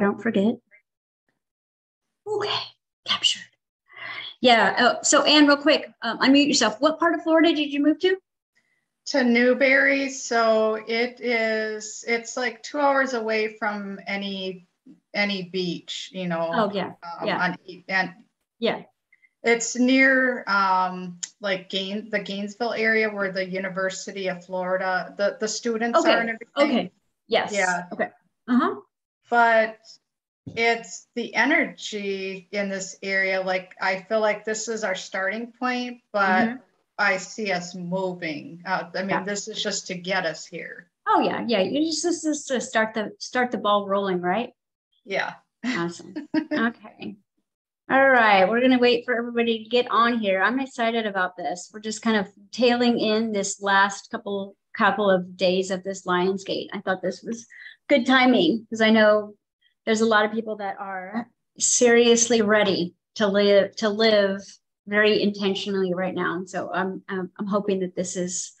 don't forget. Okay, captured. Yeah. Oh, so Anne, real quick, um, unmute yourself. What part of Florida did you move to? To Newberry. So it is. It's like two hours away from any any beach. You know. Oh yeah. Um, yeah. On, and yeah. It's near um, like Gain the Gainesville area where the University of Florida the the students Okay, are and everything. Okay. Yes. Yeah. Okay. Uh huh. But it's the energy in this area like i feel like this is our starting point but Mhm. i see us moving uh, i mean Yeah. this is just to get us here Oh yeah, yeah. You just just, just to start the start the ball rolling, right? yeah Awesome. okay. All right, we're gonna wait for everybody to get on here. I'm excited about this. We're just kind of tailing in this last couple couple of days of this Lionsgate. I thought this was good timing because I know there's a lot of people that are seriously ready to live to live very intentionally right now. And so I'm I'm, I'm hoping that this is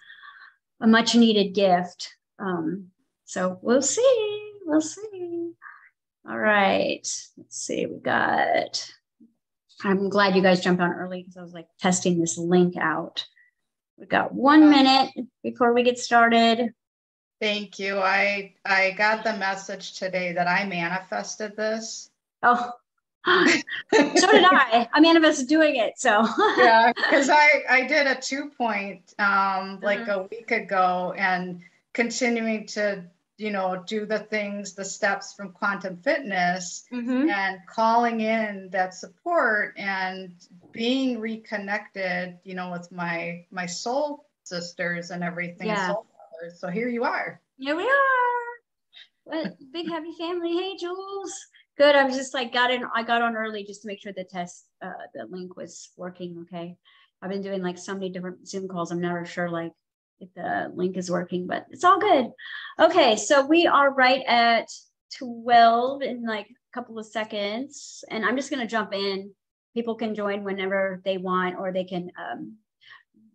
a much needed gift. Um, so we'll see. We'll see. All right. Let's see. We got. I'm glad you guys jumped on early because I was like testing this link out. We got one minute before we get started. thank you i i got the message today that i manifested this Oh, so did I. I manifested doing it. So yeah because i i did a two point um like a week ago and continuing to you know do the things the steps from quantum fitness Mhm. and calling in that support and being reconnected you know with my my soul sisters and everything Yeah. so here you are Here we are. What big happy family. Hey Jules. Good. I'm just like got in, I got on early just to make sure the test, uh, the link was working. Okay. I've been doing like so many different Zoom calls. I'm never sure like if the link is working, but it's all good. Okay. So we are right at 12 in like a couple of seconds. And I'm just gonna jump in. People can join whenever they want, or they can um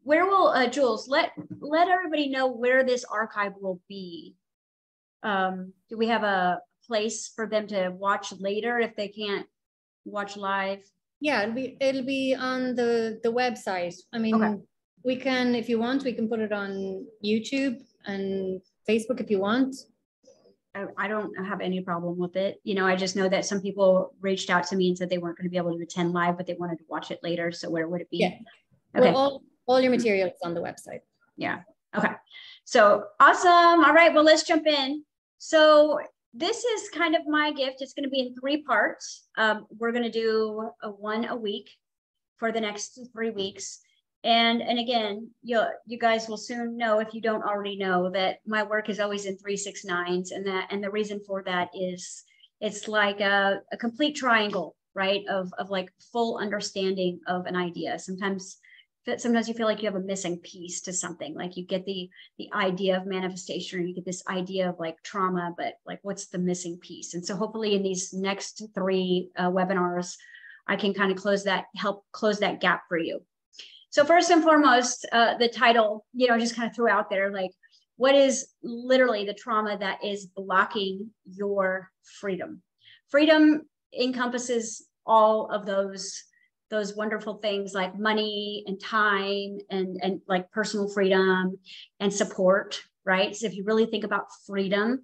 where will uh, Jules let let everybody know where this archive will be? Um, do we have a place for them to watch later if they can't watch live? Yeah, it'll be it'll be on the the website. I mean, Okay. We can if you want, we can put it on YouTube and Facebook if you want. I, I don't have any problem with it. You know, I just know that some people reached out to me and said they weren't going to be able to attend live, but they wanted to watch it later. So where would it be? Yeah. Okay. Well, all all your material is on the website. Yeah. Okay. So awesome. All right. Well, let's jump in. So this is kind of my gift. It's going to be in three parts. Um, we're going to do a one a week for the next three weeks. And and again, you you guys will soon know if you don't already know that my work is always in three six nines, and that and the reason for that is it's like a, a complete triangle, right? Of of like full understanding of an idea. Sometimes sometimes you feel like you have a missing piece to something like you get the the idea of manifestation or you get this idea of like trauma but like what's the missing piece and so hopefully in these next three uh, webinars i can kind of close that help close that gap for you so first and foremost uh, the title you know just kind of threw out there like what is literally the trauma that is blocking your freedom? Freedom encompasses all of those those wonderful things like money and time and and like personal freedom and support right? So if you really think about freedom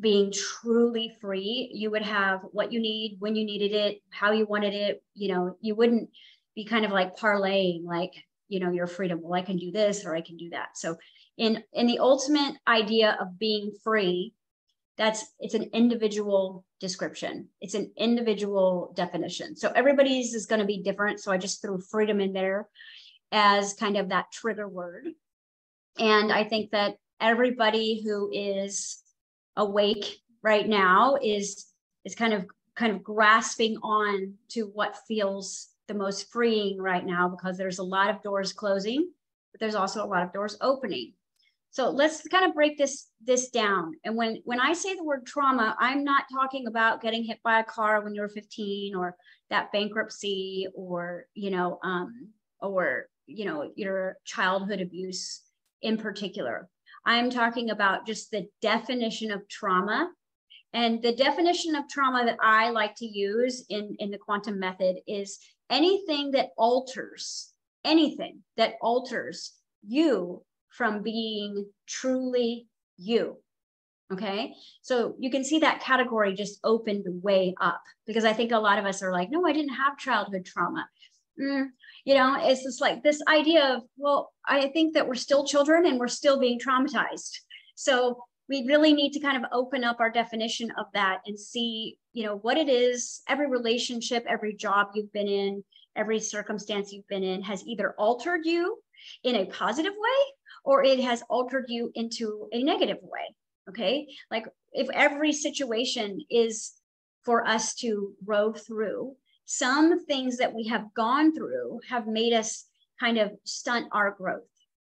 being truly free you would have what you need when you needed it how you wanted it you know you wouldn't be kind of like parlaying like you know your freedom. Well i can do this or i can do that. So in in the ultimate idea of being free that's it's an individual description. It's an individual definition. So everybody's is going to be different. So i just threw freedom in there as kind of that trigger word. And i think that everybody who is awake right now is is kind of kind of grasping on to what feels the most freeing right now because there's a lot of doors closing but there's also a lot of doors opening so let's kind of break this this down. And when when I say the word trauma, I'm not talking about getting hit by a car when you were 15 or that bankruptcy or you know um, or you know your childhood abuse in particular. I'm talking about just the definition of trauma And the definition of trauma that I like to use in, in the quantum method is anything that alters, anything that alters you from being truly you. Okay. So you can see that category just opened way up because I think a lot of us are like, no, I didn't have childhood trauma. Mm, you know, it's just like this idea of, well, I think that we're still children and we're still being traumatized. So we really need to kind of open up our definition of that and see, you know, what it is. Every relationship, every job you've been in, every circumstance you've been in has either altered you in a positive way or it has altered you into a negative way. Okay. Like if every situation is for us to grow through, some things that we have gone through have made us kind of stunt our growth.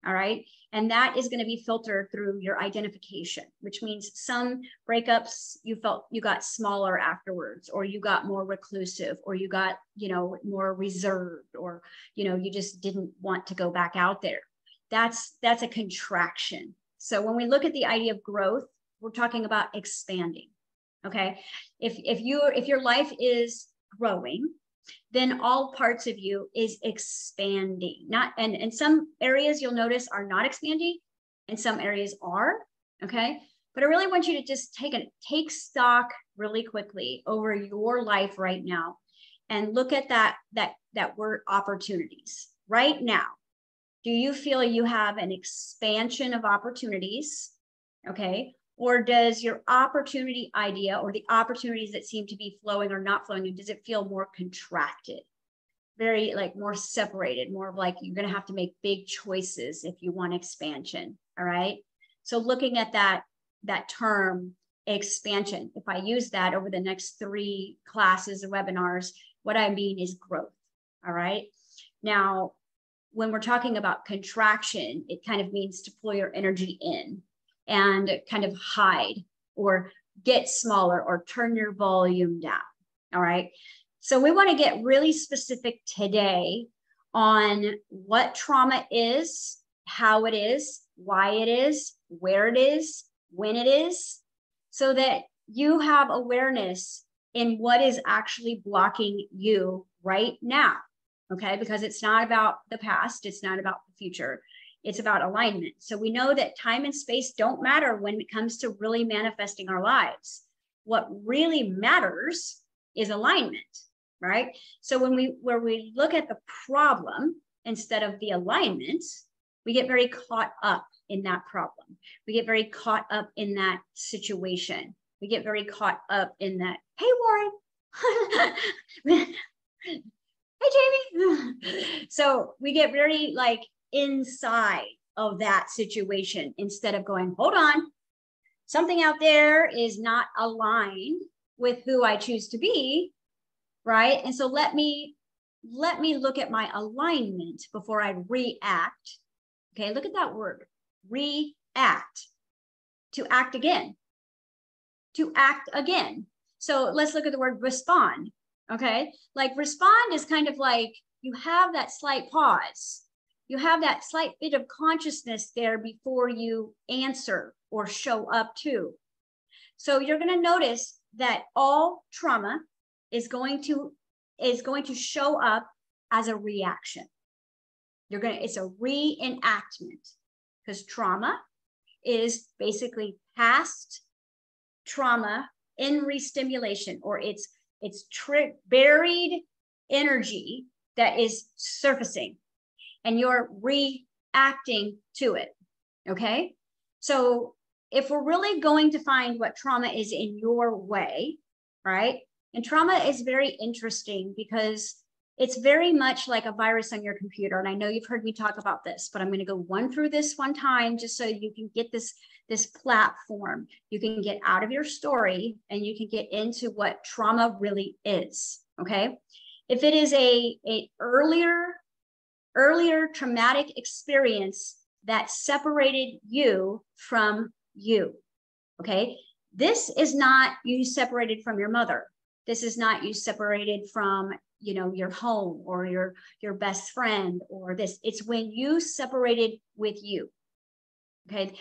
All right. And that is going to be filtered through your identification, which means some breakups you felt you got smaller afterwards, or you got more reclusive, or you got, you know, more reserved, or, you know, you just didn't want to go back out there. That's that's a contraction. So when we look at the idea of growth, we're talking about expanding. Okay. If if you if your life is growing, then all parts of you is expanding. Not and in some areas you'll notice are not expanding, and some areas are. Okay. But I really want you to just take a take stock really quickly over your life right now and look at that that that word opportunities right now do you feel you have an expansion of opportunities okay or does your opportunity idea or the opportunities that seem to be flowing or not flowing does it feel more contracted? Very like more separated more of like you're going to have to make big choices if you want expansion all right? So looking at that that term expansion if i use that over the next three classes or webinars what i mean is growth all right? Now when we're talking about contraction it kind of means to pull your energy in and kind of hide or get smaller or turn your volume down. All right. So we want to get really specific today on what trauma is, how it is, why it is, where it is, when it is, so that you have awareness in what is actually blocking you right now. Okay. Because it's not about the past, it's not about the future it's about alignment. So we know that time and space don't matter when it comes to really manifesting our lives. What really matters is alignment, right? So when we where we look at the problem instead of the alignment, we get very caught up in that problem. We get very caught up in that situation. We get very caught up in that, hey Warren. hey Jamie. so we get very like inside of that situation instead of going, hold on, something out there is not aligned with who I choose to be, right? And so let me let me look at my alignment before I react. Okay, look at that word, react. To act again. To act again. So let's look at the word respond. Okay, like respond is kind of like you have that slight pause you have that slight bit of consciousness there before you answer or show up to. So you're going to notice that all trauma is going to is going to show up as a reaction. You're going to it's a reenactment because trauma is basically past trauma in restimulation or it's it's tri- buried energy that is surfacing and you're reacting to it. Okay. So if we're really going to find what trauma is in your way, right? And trauma is very interesting because it's very much like a virus on your computer. And I know you've heard me talk about this, but I'm going to go one through this one time just so you can get this this platform. You can get out of your story and you can get into what trauma really is. Okay. If it is a, a earlier earlier traumatic experience that separated you from you. Okay. This is not you separated from your mother. This is not you separated from, you know, your home or your your best friend or this. It's when you separated with you. Okay.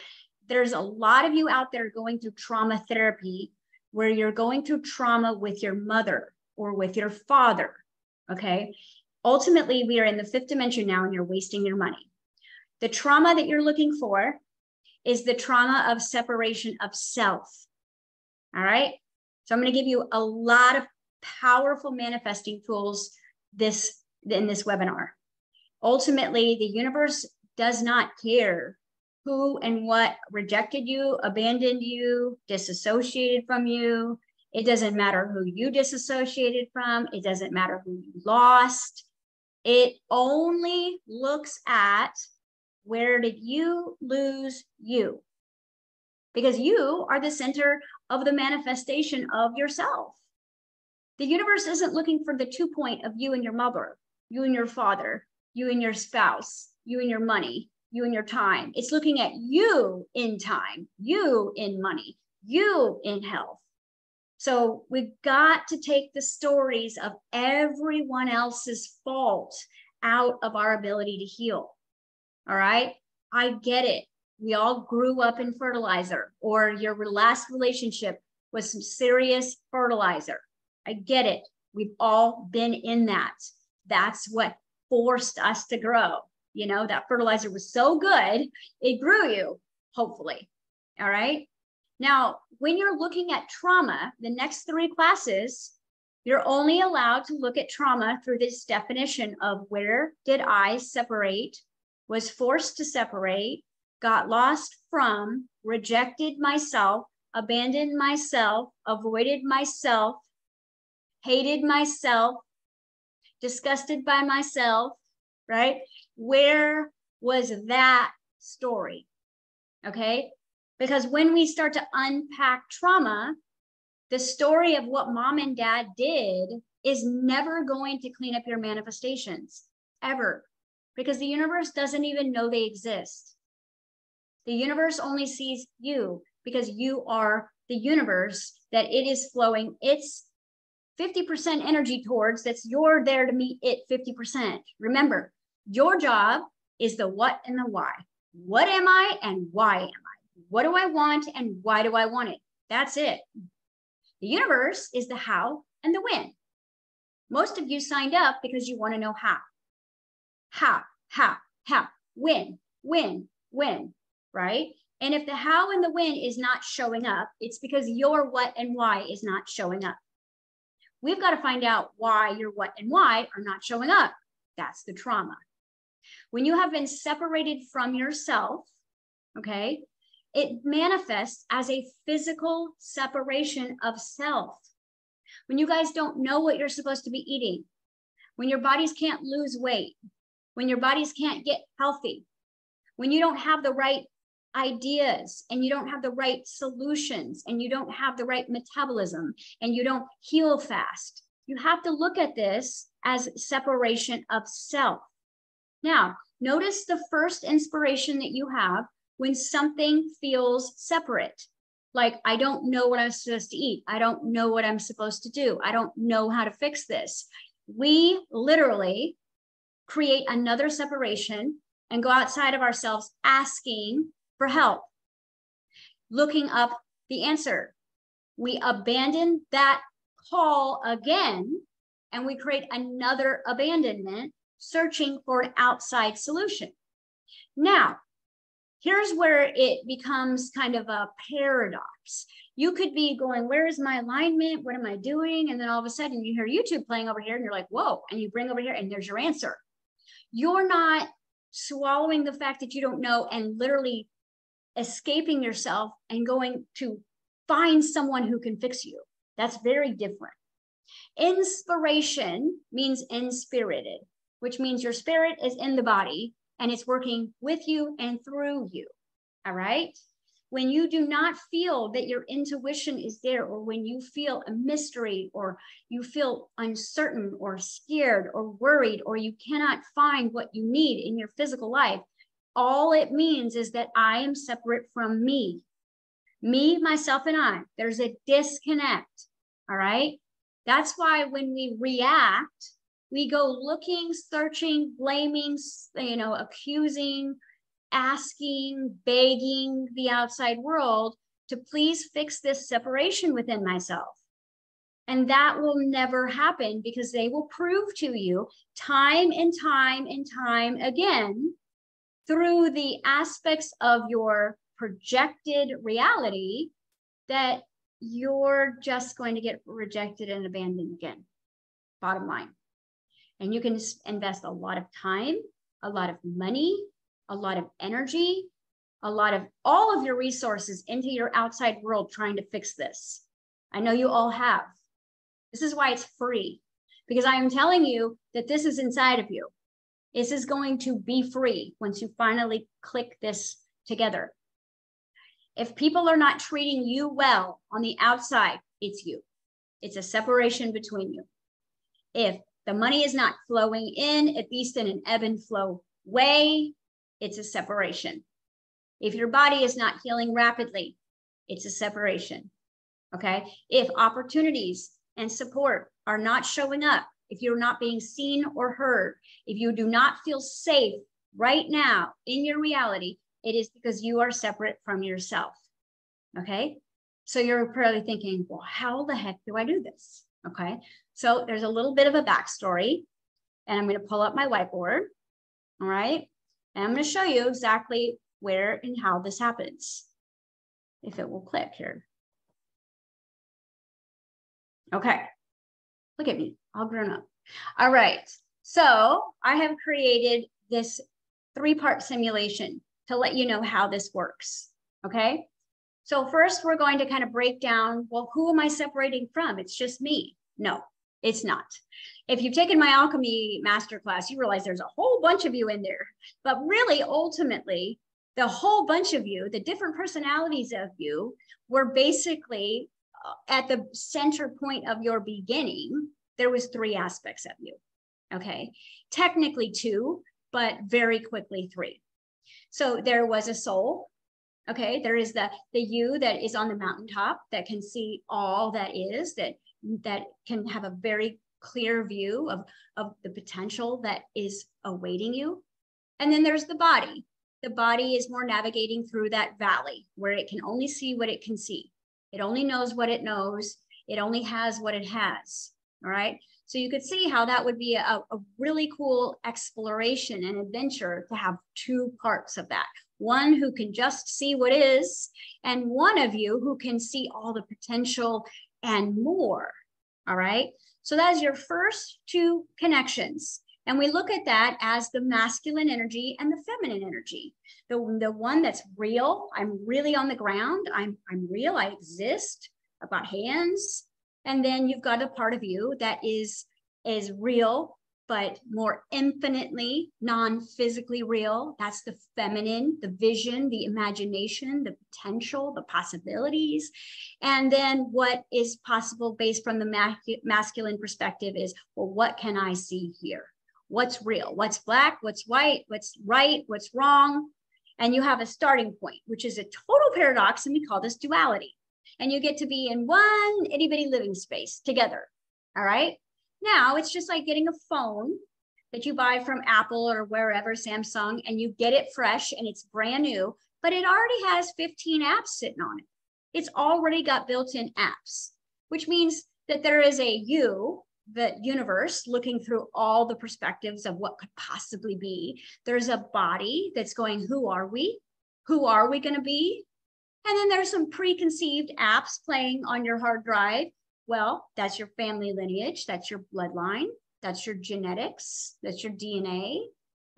There's a lot of you out there going through trauma therapy where you're going through trauma with your mother or with your father, okay? Ultimately, we are in the fifth dimension now and you're wasting your money. The trauma that you're looking for is the trauma of separation of self. All right. So I'm going to give you a lot of powerful manifesting tools this in this webinar. Ultimately, the universe does not care who and what rejected you, abandoned you, disassociated from you. It doesn't matter who you disassociated from. It doesn't matter who you lost. It only looks at where did you lose you? Because you are the center of the manifestation of yourself. The universe isn't looking for the two point of you and your mother, you and your father, you and your spouse, you and your money, you and your time. It's looking at you in time, you in money, you in health. So we've got to take the stories of everyone else's fault out of our ability to heal. All right. I get it. We all grew up in fertilizer, or your last relationship was some serious fertilizer. I get it. We've all been in that. That's what forced us to grow. You know, that fertilizer was so good, it grew you, hopefully. All right. Now, when you're looking at trauma, the next three classes, you're only allowed to look at trauma through this definition of where did I separate was forced to separate, got lost from, rejected myself, abandoned myself, avoided myself, hated myself, disgusted by myself, right? Where was that story? Okay. Because when we start to unpack trauma, the story of what mom and dad did is never going to clean up your manifestations ever because the universe doesn't even know they exist. The universe only sees you because you are the universe that it is flowing its 50% energy towards that's you're there to meet it 50%. Remember, your job is the what and the why. What am I and why am I? What do I want and why do I want it? That's it. The universe is the how and the when. Most of you signed up because you want to know how how, how, how, when, when, when, right? And if the how and the when is not showing up, it's because your what and why is not showing up. We've got to find out why your what and why are not showing up. That's the trauma. When you have been separated from yourself, okay, it manifests as a physical separation of self. When you guys don't know what you're supposed to be eating, when your bodies can't lose weight, when your bodies can't get healthy, when you don't have the right ideas and you don't have the right solutions and you don't have the right metabolism and you don't heal fast. You have to look at this as separation of self. Now, notice the first inspiration that you have when something feels separate. Like, I don't know what I'm supposed to eat. I don't know what I'm supposed to do. I don't know how to fix this. We literally create another separation and go outside of ourselves asking for help, looking up the answer. We abandon that call again and we create another abandonment, searching for an outside solution. Now, here's where it becomes kind of a paradox. You could be going, Where is my alignment? What am I doing? And then all of a sudden you hear YouTube playing over here and you're like, Whoa. And you bring over here and there's your answer you're not swallowing the fact that you don't know and literally escaping yourself and going to find someone who can fix you. That's very different. Inspiration means inspirited, which means your spirit is in the body and it's working with you and through you. All right when you do not feel that your intuition is there, or when you feel a mystery, or you feel uncertain, or scared, or worried, or you cannot find what you need in your physical life, all it means is that I am separate from me. Me, myself, and I. There's a disconnect. All right. That's why when we react, we go looking, searching, blaming, you know, accusing, asking, begging the outside world to please fix this separation within myself. And that will never happen because they will prove to you time and time and time again through the aspects of your projected reality that you're just going to get rejected and abandoned again. Bottom line. And you can invest a lot of time, a lot of money, a lot of energy, a lot of all of your resources into your outside world trying to fix this. I know you all have. This is why it's free, because I am telling you that this is inside of you. This is going to be free once you finally click this together. If people are not treating you well on the outside, it's you. It's a separation between you. If the money is not flowing in, at least in an ebb and flow way, it's a separation. If your body is not healing rapidly, it's a separation. Okay. If opportunities and support are not showing up, if you're not being seen or heard, if you do not feel safe right now in your reality, it is because you are separate from yourself. Okay. So you're probably thinking, well, how the heck do I do this? Okay. So there's a little bit of a backstory, and I'm going to pull up my whiteboard. All right. And I'm going to show you exactly where and how this happens. If it will click here. Okay. Look at me, all grown up. All right. So I have created this three part simulation to let you know how this works. Okay. So first we're going to kind of break down, well, who am I separating from? It's just me. No, it's not. If you've taken my alchemy masterclass, you realize there's a whole bunch of you in there. But really, ultimately, the whole bunch of you, the different personalities of you, were basically uh, at the center point of your beginning. There was three aspects of you. Okay, technically two, but very quickly three. So there was a soul. Okay, there is the the you that is on the mountaintop that can see all that is that that can have a very clear view of of the potential that is awaiting you. And then there's the body. The body is more navigating through that valley where it can only see what it can see. It only knows what it knows. It only has what it has. All right. So you could see how that would be a, a really cool exploration and adventure to have two parts of that. One who can just see what is, and one of you who can see all the potential and more. All right. So that is your first two connections. And we look at that as the masculine energy and the feminine energy. The, the one that's real, I'm really on the ground, I'm, I'm real, I exist, I've got hands, and then you've got a part of you that is is real but more infinitely non-physically real. That's the feminine the vision the imagination the potential the possibilities. And then what is possible based from the masculine perspective is well what can i see here? What's real? What's black? What's white? What's right? What's wrong? And you have a starting point which is a total paradox and we call this duality. And you get to be in one itty bitty living space together. All right. Now it's just like getting a phone that you buy from Apple or wherever, Samsung, and you get it fresh and it's brand new, but it already has 15 apps sitting on it. It's already got built in apps, which means that there is a you, the universe, looking through all the perspectives of what could possibly be. There's a body that's going, Who are we? Who are we going to be? And then there's some preconceived apps playing on your hard drive. Well, that's your family lineage, that's your bloodline, that's your genetics, that's your DNA.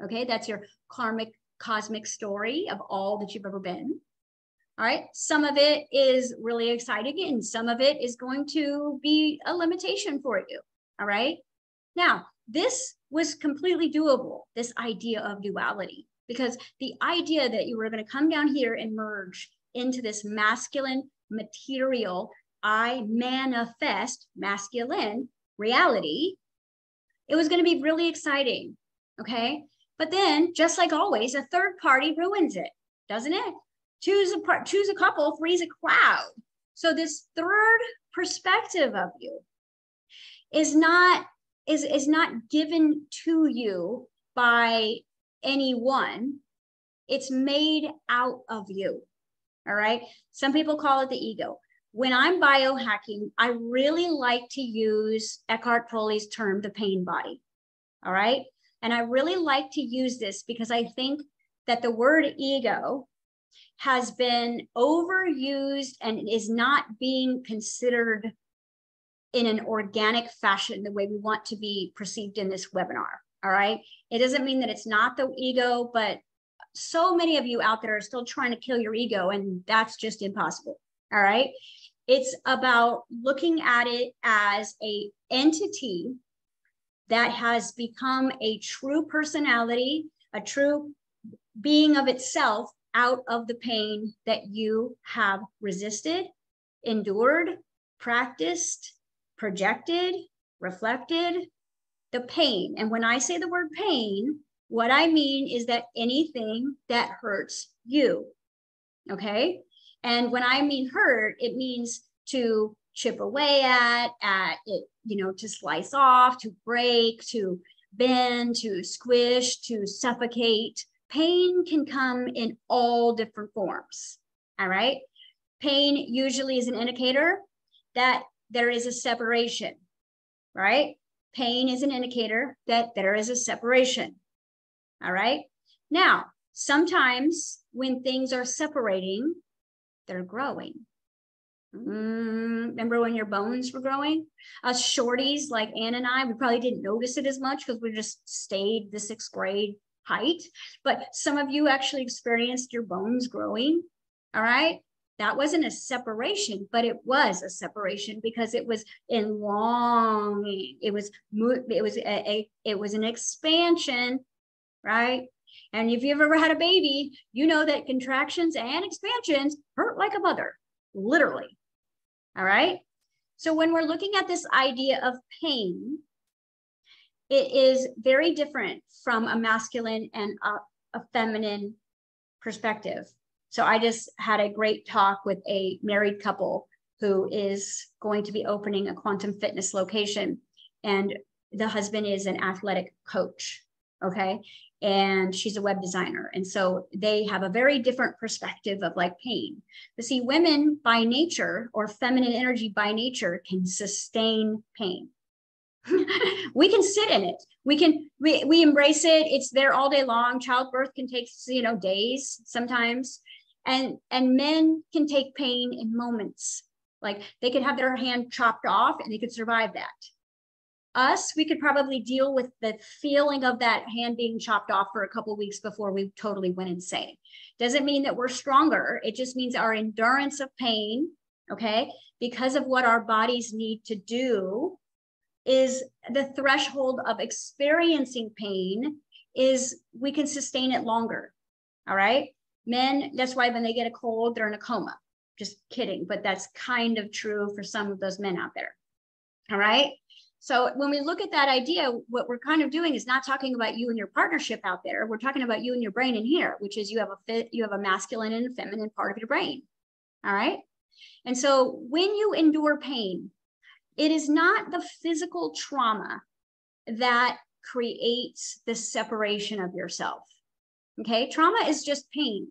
Okay, that's your karmic cosmic story of all that you've ever been. All right, some of it is really exciting and some of it is going to be a limitation for you. All right, now this was completely doable, this idea of duality, because the idea that you were going to come down here and merge into this masculine material, I manifest masculine reality, it was going to be really exciting. Okay. But then, just like always, a third party ruins it, doesn't it? Choose a part, choose a couple, three's a crowd. So this third perspective of you is not is is not given to you by anyone. It's made out of you. All right. Some people call it the ego. When I'm biohacking, I really like to use Eckhart Tolle's term, the pain body. All right. And I really like to use this because I think that the word ego has been overused and is not being considered in an organic fashion the way we want to be perceived in this webinar. All right. It doesn't mean that it's not the ego, but so many of you out there are still trying to kill your ego, and that's just impossible. All right. It's about looking at it as a entity that has become a true personality, a true being of itself out of the pain that you have resisted, endured, practiced, projected, reflected, the pain. And when I say the word pain, what I mean is that anything that hurts you. Okay. And when I mean hurt, it means to chip away at, at it, you know, to slice off, to break, to bend, to squish, to suffocate. Pain can come in all different forms. All right. Pain usually is an indicator that there is a separation, right? Pain is an indicator that there is a separation. All right. Now, sometimes when things are separating, they're growing. Mm, remember when your bones were growing? Us shorties like Ann and I, we probably didn't notice it as much because we just stayed the sixth grade height. But some of you actually experienced your bones growing. All right that wasn't a separation but it was a separation because it was in long it was it was a, a, it was an expansion right and if you've ever had a baby you know that contractions and expansions hurt like a mother literally all right so when we're looking at this idea of pain it is very different from a masculine and a, a feminine perspective so I just had a great talk with a married couple who is going to be opening a quantum fitness location. And the husband is an athletic coach. Okay. And she's a web designer. And so they have a very different perspective of like pain. But see, women by nature or feminine energy by nature can sustain pain. we can sit in it we can we, we embrace it it's there all day long childbirth can take you know days sometimes and and men can take pain in moments like they could have their hand chopped off and they could survive that us we could probably deal with the feeling of that hand being chopped off for a couple weeks before we totally went insane doesn't mean that we're stronger it just means our endurance of pain okay because of what our bodies need to do is the threshold of experiencing pain is we can sustain it longer all right Men, that's why when they get a cold, they're in a coma. Just kidding, but that's kind of true for some of those men out there. All right. So when we look at that idea, what we're kind of doing is not talking about you and your partnership out there. We're talking about you and your brain in here, which is you have a fit, you have a masculine and a feminine part of your brain. All right. And so when you endure pain, it is not the physical trauma that creates the separation of yourself. Okay, trauma is just pain.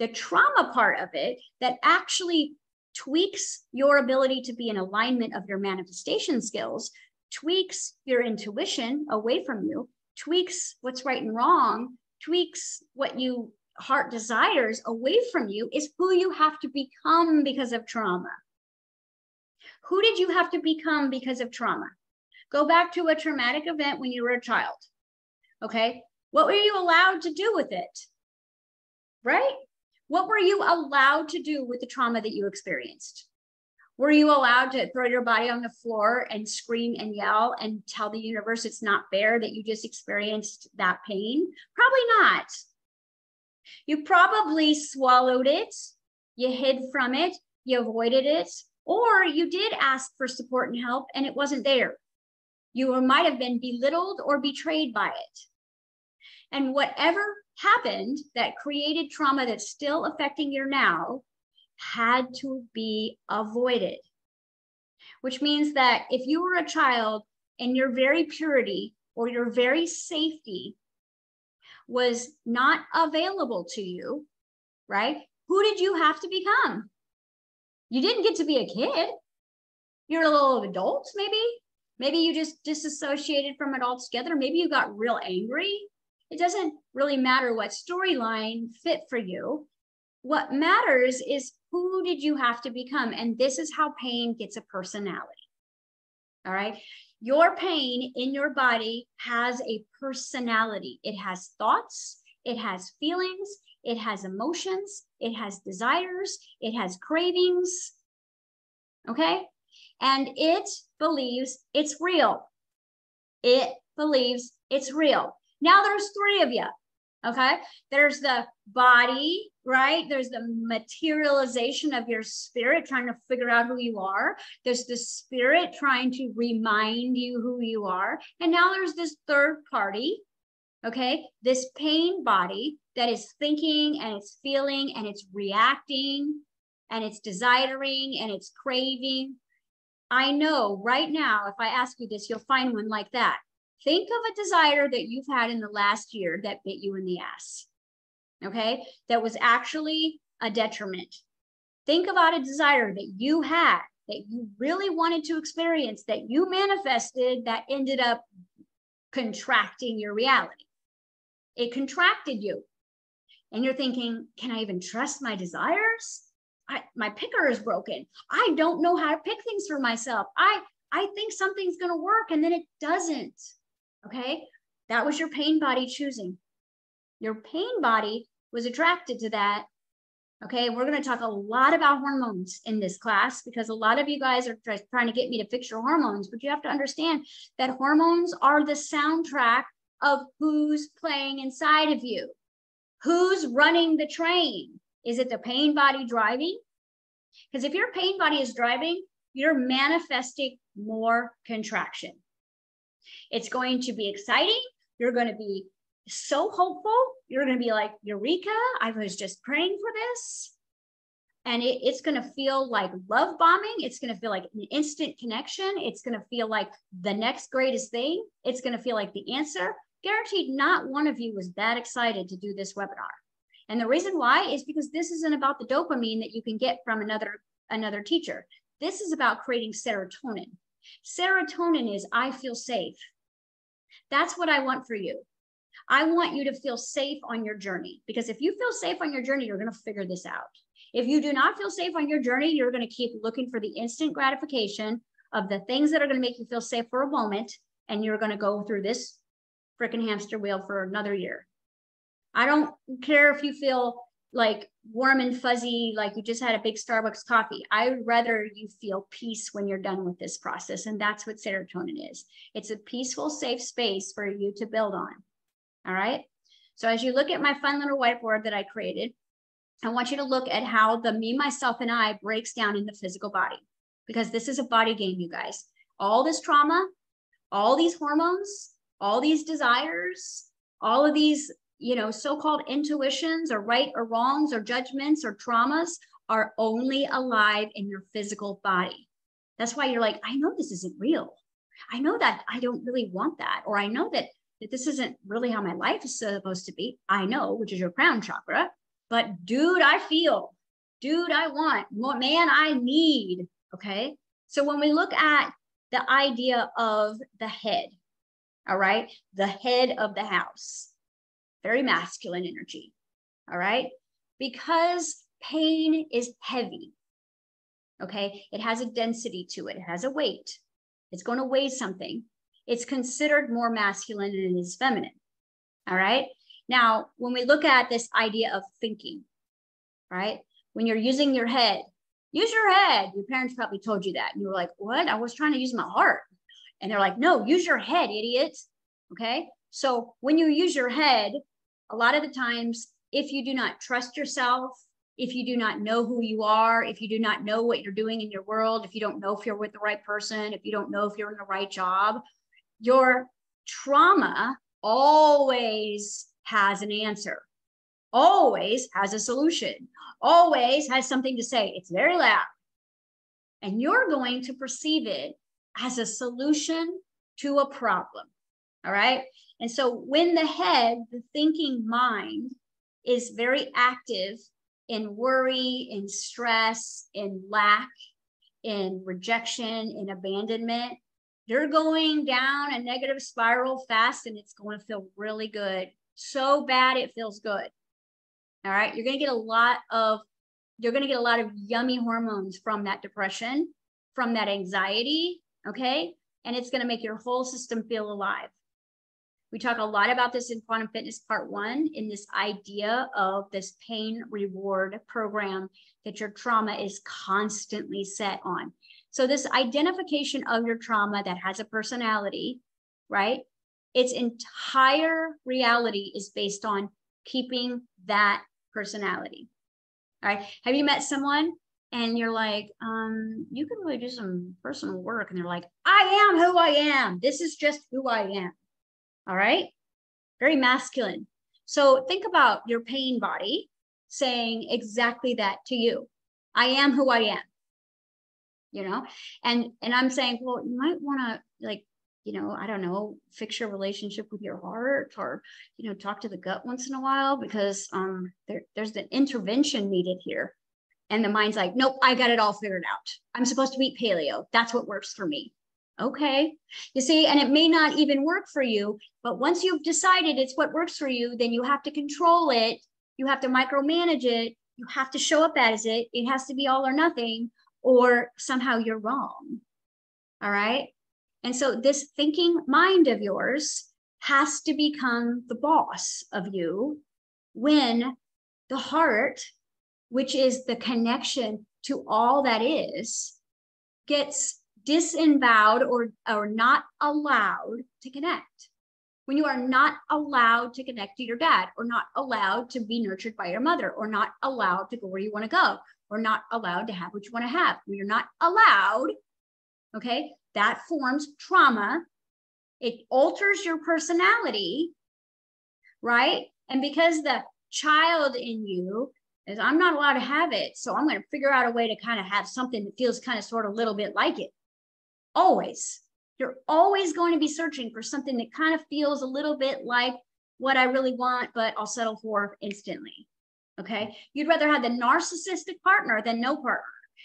The trauma part of it that actually tweaks your ability to be in alignment of your manifestation skills, tweaks your intuition away from you, tweaks what's right and wrong, tweaks what you heart desires away from you is who you have to become because of trauma. Who did you have to become because of trauma? Go back to a traumatic event when you were a child. Okay. What were you allowed to do with it? Right? What were you allowed to do with the trauma that you experienced? Were you allowed to throw your body on the floor and scream and yell and tell the universe it's not fair that you just experienced that pain? Probably not. You probably swallowed it, you hid from it, you avoided it, or you did ask for support and help and it wasn't there. You might have been belittled or betrayed by it. And whatever happened that created trauma that's still affecting your now had to be avoided. Which means that if you were a child and your very purity or your very safety was not available to you, right? who did you have to become? You didn't get to be a kid. You're a little adult, maybe. Maybe you just disassociated from it altogether. Maybe you got real angry. It doesn't really matter what storyline fit for you. What matters is who did you have to become? And this is how pain gets a personality. All right. Your pain in your body has a personality. It has thoughts, it has feelings, it has emotions, it has desires, it has cravings. Okay. And it believes it's real. It believes it's real. Now there's three of you. Okay. There's the body, right? There's the materialization of your spirit trying to figure out who you are. There's the spirit trying to remind you who you are. And now there's this third party, okay? This pain body that is thinking and it's feeling and it's reacting and it's desiring and it's craving. I know right now, if I ask you this, you'll find one like that. Think of a desire that you've had in the last year that bit you in the ass. Okay. That was actually a detriment. Think about a desire that you had that you really wanted to experience that you manifested that ended up contracting your reality. It contracted you. And you're thinking, can I even trust my desires? I, my picker is broken. I don't know how to pick things for myself. I I think something's going to work and then it doesn't. Okay. That was your pain body choosing. Your pain body was attracted to that. Okay. We're going to talk a lot about hormones in this class because a lot of you guys are trying to get me to fix your hormones, but you have to understand that hormones are the soundtrack of who's playing inside of you. Who's running the train? Is it the pain body driving? Because if your pain body is driving, you're manifesting more contraction. It's going to be exciting. You're going to be so hopeful. You're going to be like, Eureka, I was just praying for this. And it, it's going to feel like love bombing. It's going to feel like an instant connection. It's going to feel like the next greatest thing. It's going to feel like the answer. Guaranteed, not one of you was that excited to do this webinar. And the reason why is because this isn't about the dopamine that you can get from another another teacher. This is about creating serotonin. Serotonin is I feel safe. That's what I want for you. I want you to feel safe on your journey because if you feel safe on your journey, you're going to figure this out. If you do not feel safe on your journey, you're going to keep looking for the instant gratification of the things that are going to make you feel safe for a moment. And you're going to go through this freaking hamster wheel for another year. I don't care if you feel like warm and fuzzy, like you just had a big Starbucks coffee. I would rather you feel peace when you're done with this process. And that's what serotonin is. It's a peaceful, safe space for you to build on. All right. So as you look at my fun little whiteboard that I created, I want you to look at how the me, myself, and I breaks down in the physical body because this is a body game, you guys. All this trauma, all these hormones, all these desires, all of these you know, so-called intuitions or right or wrongs or judgments or traumas are only alive in your physical body. That's why you're like, I know this isn't real. I know that I don't really want that. Or I know that, that this isn't really how my life is supposed to be. I know, which is your crown chakra. But dude, I feel, dude, I want, man, I need. Okay. So when we look at the idea of the head, all right, the head of the house, very masculine energy. All right. Because pain is heavy. Okay. It has a density to it, it has a weight. It's going to weigh something. It's considered more masculine than it is feminine. All right. Now, when we look at this idea of thinking, right? When you're using your head, use your head. Your parents probably told you that. And you were like, what? I was trying to use my heart. And they're like, no, use your head, idiot. Okay. So when you use your head, a lot of the times, if you do not trust yourself, if you do not know who you are, if you do not know what you're doing in your world, if you don't know if you're with the right person, if you don't know if you're in the right job, your trauma always has an answer, always has a solution, always has something to say. It's very loud. And you're going to perceive it as a solution to a problem. All right. And so when the head, the thinking mind, is very active in worry, in stress, in lack, in rejection, in abandonment, you're going down a negative spiral fast and it's going to feel really good. So bad it feels good. All right. You're going to get a lot of, you're going to get a lot of yummy hormones from that depression, from that anxiety. Okay. And it's going to make your whole system feel alive. We talk a lot about this in quantum fitness part one in this idea of this pain reward program that your trauma is constantly set on. So, this identification of your trauma that has a personality, right? Its entire reality is based on keeping that personality. All right. Have you met someone and you're like, um, you can really do some personal work? And they're like, I am who I am. This is just who I am. All right. Very masculine. So think about your pain body saying exactly that to you. I am who I am. You know, and and I'm saying, well, you might want to like, you know, I don't know, fix your relationship with your heart or, you know, talk to the gut once in a while because um there, there's an intervention needed here. And the mind's like, nope, I got it all figured out. I'm supposed to eat paleo. That's what works for me. Okay. You see, and it may not even work for you, but once you've decided it's what works for you, then you have to control it. You have to micromanage it. You have to show up as it. It has to be all or nothing, or somehow you're wrong. All right. And so this thinking mind of yours has to become the boss of you when the heart, which is the connection to all that is, gets disemboweled or, or not allowed to connect. When you are not allowed to connect to your dad, or not allowed to be nurtured by your mother, or not allowed to go where you want to go, or not allowed to have what you want to have, when you're not allowed, okay, that forms trauma. It alters your personality, right? And because the child in you is, I'm not allowed to have it. So I'm going to figure out a way to kind of have something that feels kind of sort of a little bit like it. Always. You're always going to be searching for something that kind of feels a little bit like what I really want, but I'll settle for instantly. Okay. You'd rather have the narcissistic partner than no partner.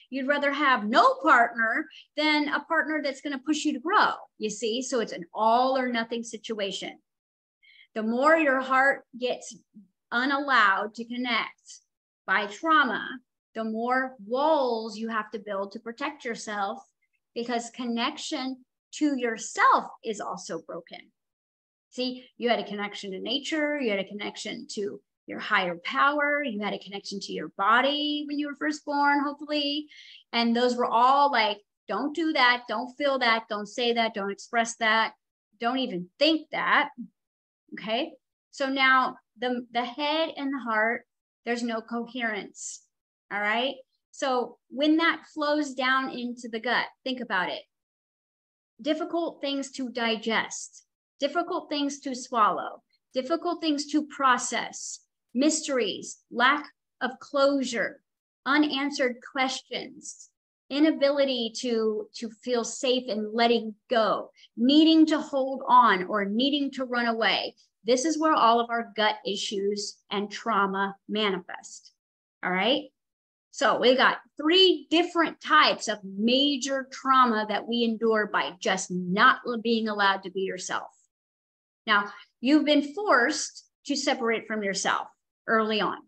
You'd rather have no partner than a partner that's going to push you to grow. You see? So it's an all or nothing situation. The more your heart gets unallowed to connect by trauma, the more walls you have to build to protect yourself because connection to yourself is also broken. See, you had a connection to nature, you had a connection to your higher power, you had a connection to your body when you were first born, hopefully. And those were all like, don't do that, don't feel that, don't say that, don't express that, don't even think that. Okay. So now the, the head and the heart, there's no coherence. All right. So when that flows down into the gut, think about it. Difficult things to digest, difficult things to swallow, difficult things to process, mysteries, lack of closure, unanswered questions, inability to, to feel safe and letting go, needing to hold on or needing to run away. This is where all of our gut issues and trauma manifest. All right. So we got three different types of major trauma that we endure by just not being allowed to be yourself. Now, you've been forced to separate from yourself early on.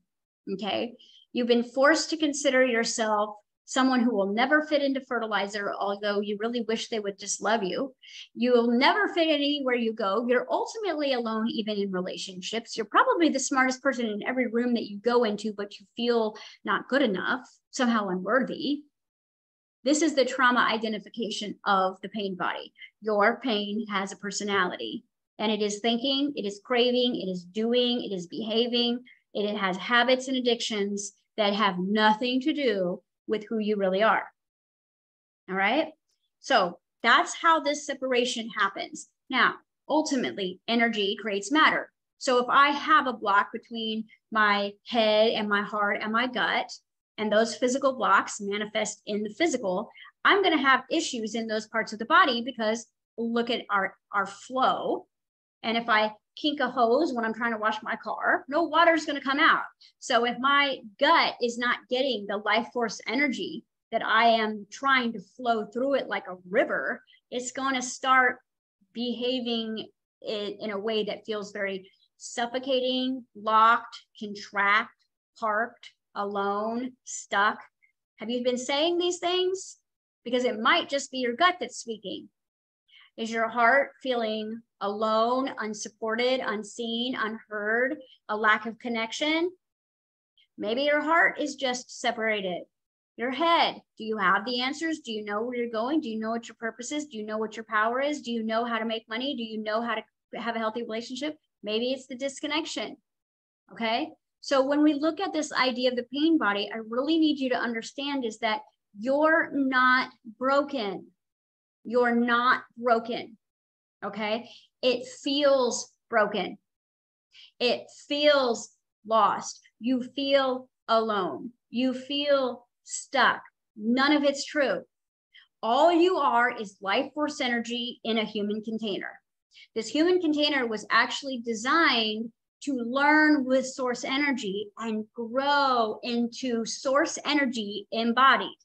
Okay. You've been forced to consider yourself someone who will never fit into fertilizer, although you really wish they would just love you. You will never fit anywhere you go. You're ultimately alone, even in relationships. You're probably the smartest person in every room that you go into, but you feel not good enough, somehow unworthy. This is the trauma identification of the pain body. Your pain has a personality, and it is thinking, it is craving, it is doing, it is behaving, it has habits and addictions that have nothing to do with who you really are. All right. So that's how this separation happens. Now, ultimately, energy creates matter. So if I have a block between my head and my heart and my gut, and those physical blocks manifest in the physical, I'm going to have issues in those parts of the body because look at our, our flow. And if I kink a hose when I'm trying to wash my car, no water's going to come out. So if my gut is not getting the life force energy that I am trying to flow through it like a river, it's going to start behaving in, in a way that feels very suffocating, locked, contract, parked, alone, stuck. Have you been saying these things? Because it might just be your gut that's speaking. Is your heart feeling alone, unsupported, unseen, unheard, a lack of connection? Maybe your heart is just separated. Your head, do you have the answers? Do you know where you're going? Do you know what your purpose is? Do you know what your power is? Do you know how to make money? Do you know how to have a healthy relationship? Maybe it's the disconnection. Okay. So when we look at this idea of the pain body, I really need you to understand is that you're not broken you're not broken. Okay. It feels broken. It feels lost. You feel alone. You feel stuck. None of it's true. All you are is life force energy in a human container. This human container was actually designed to learn with source energy and grow into source energy embodied.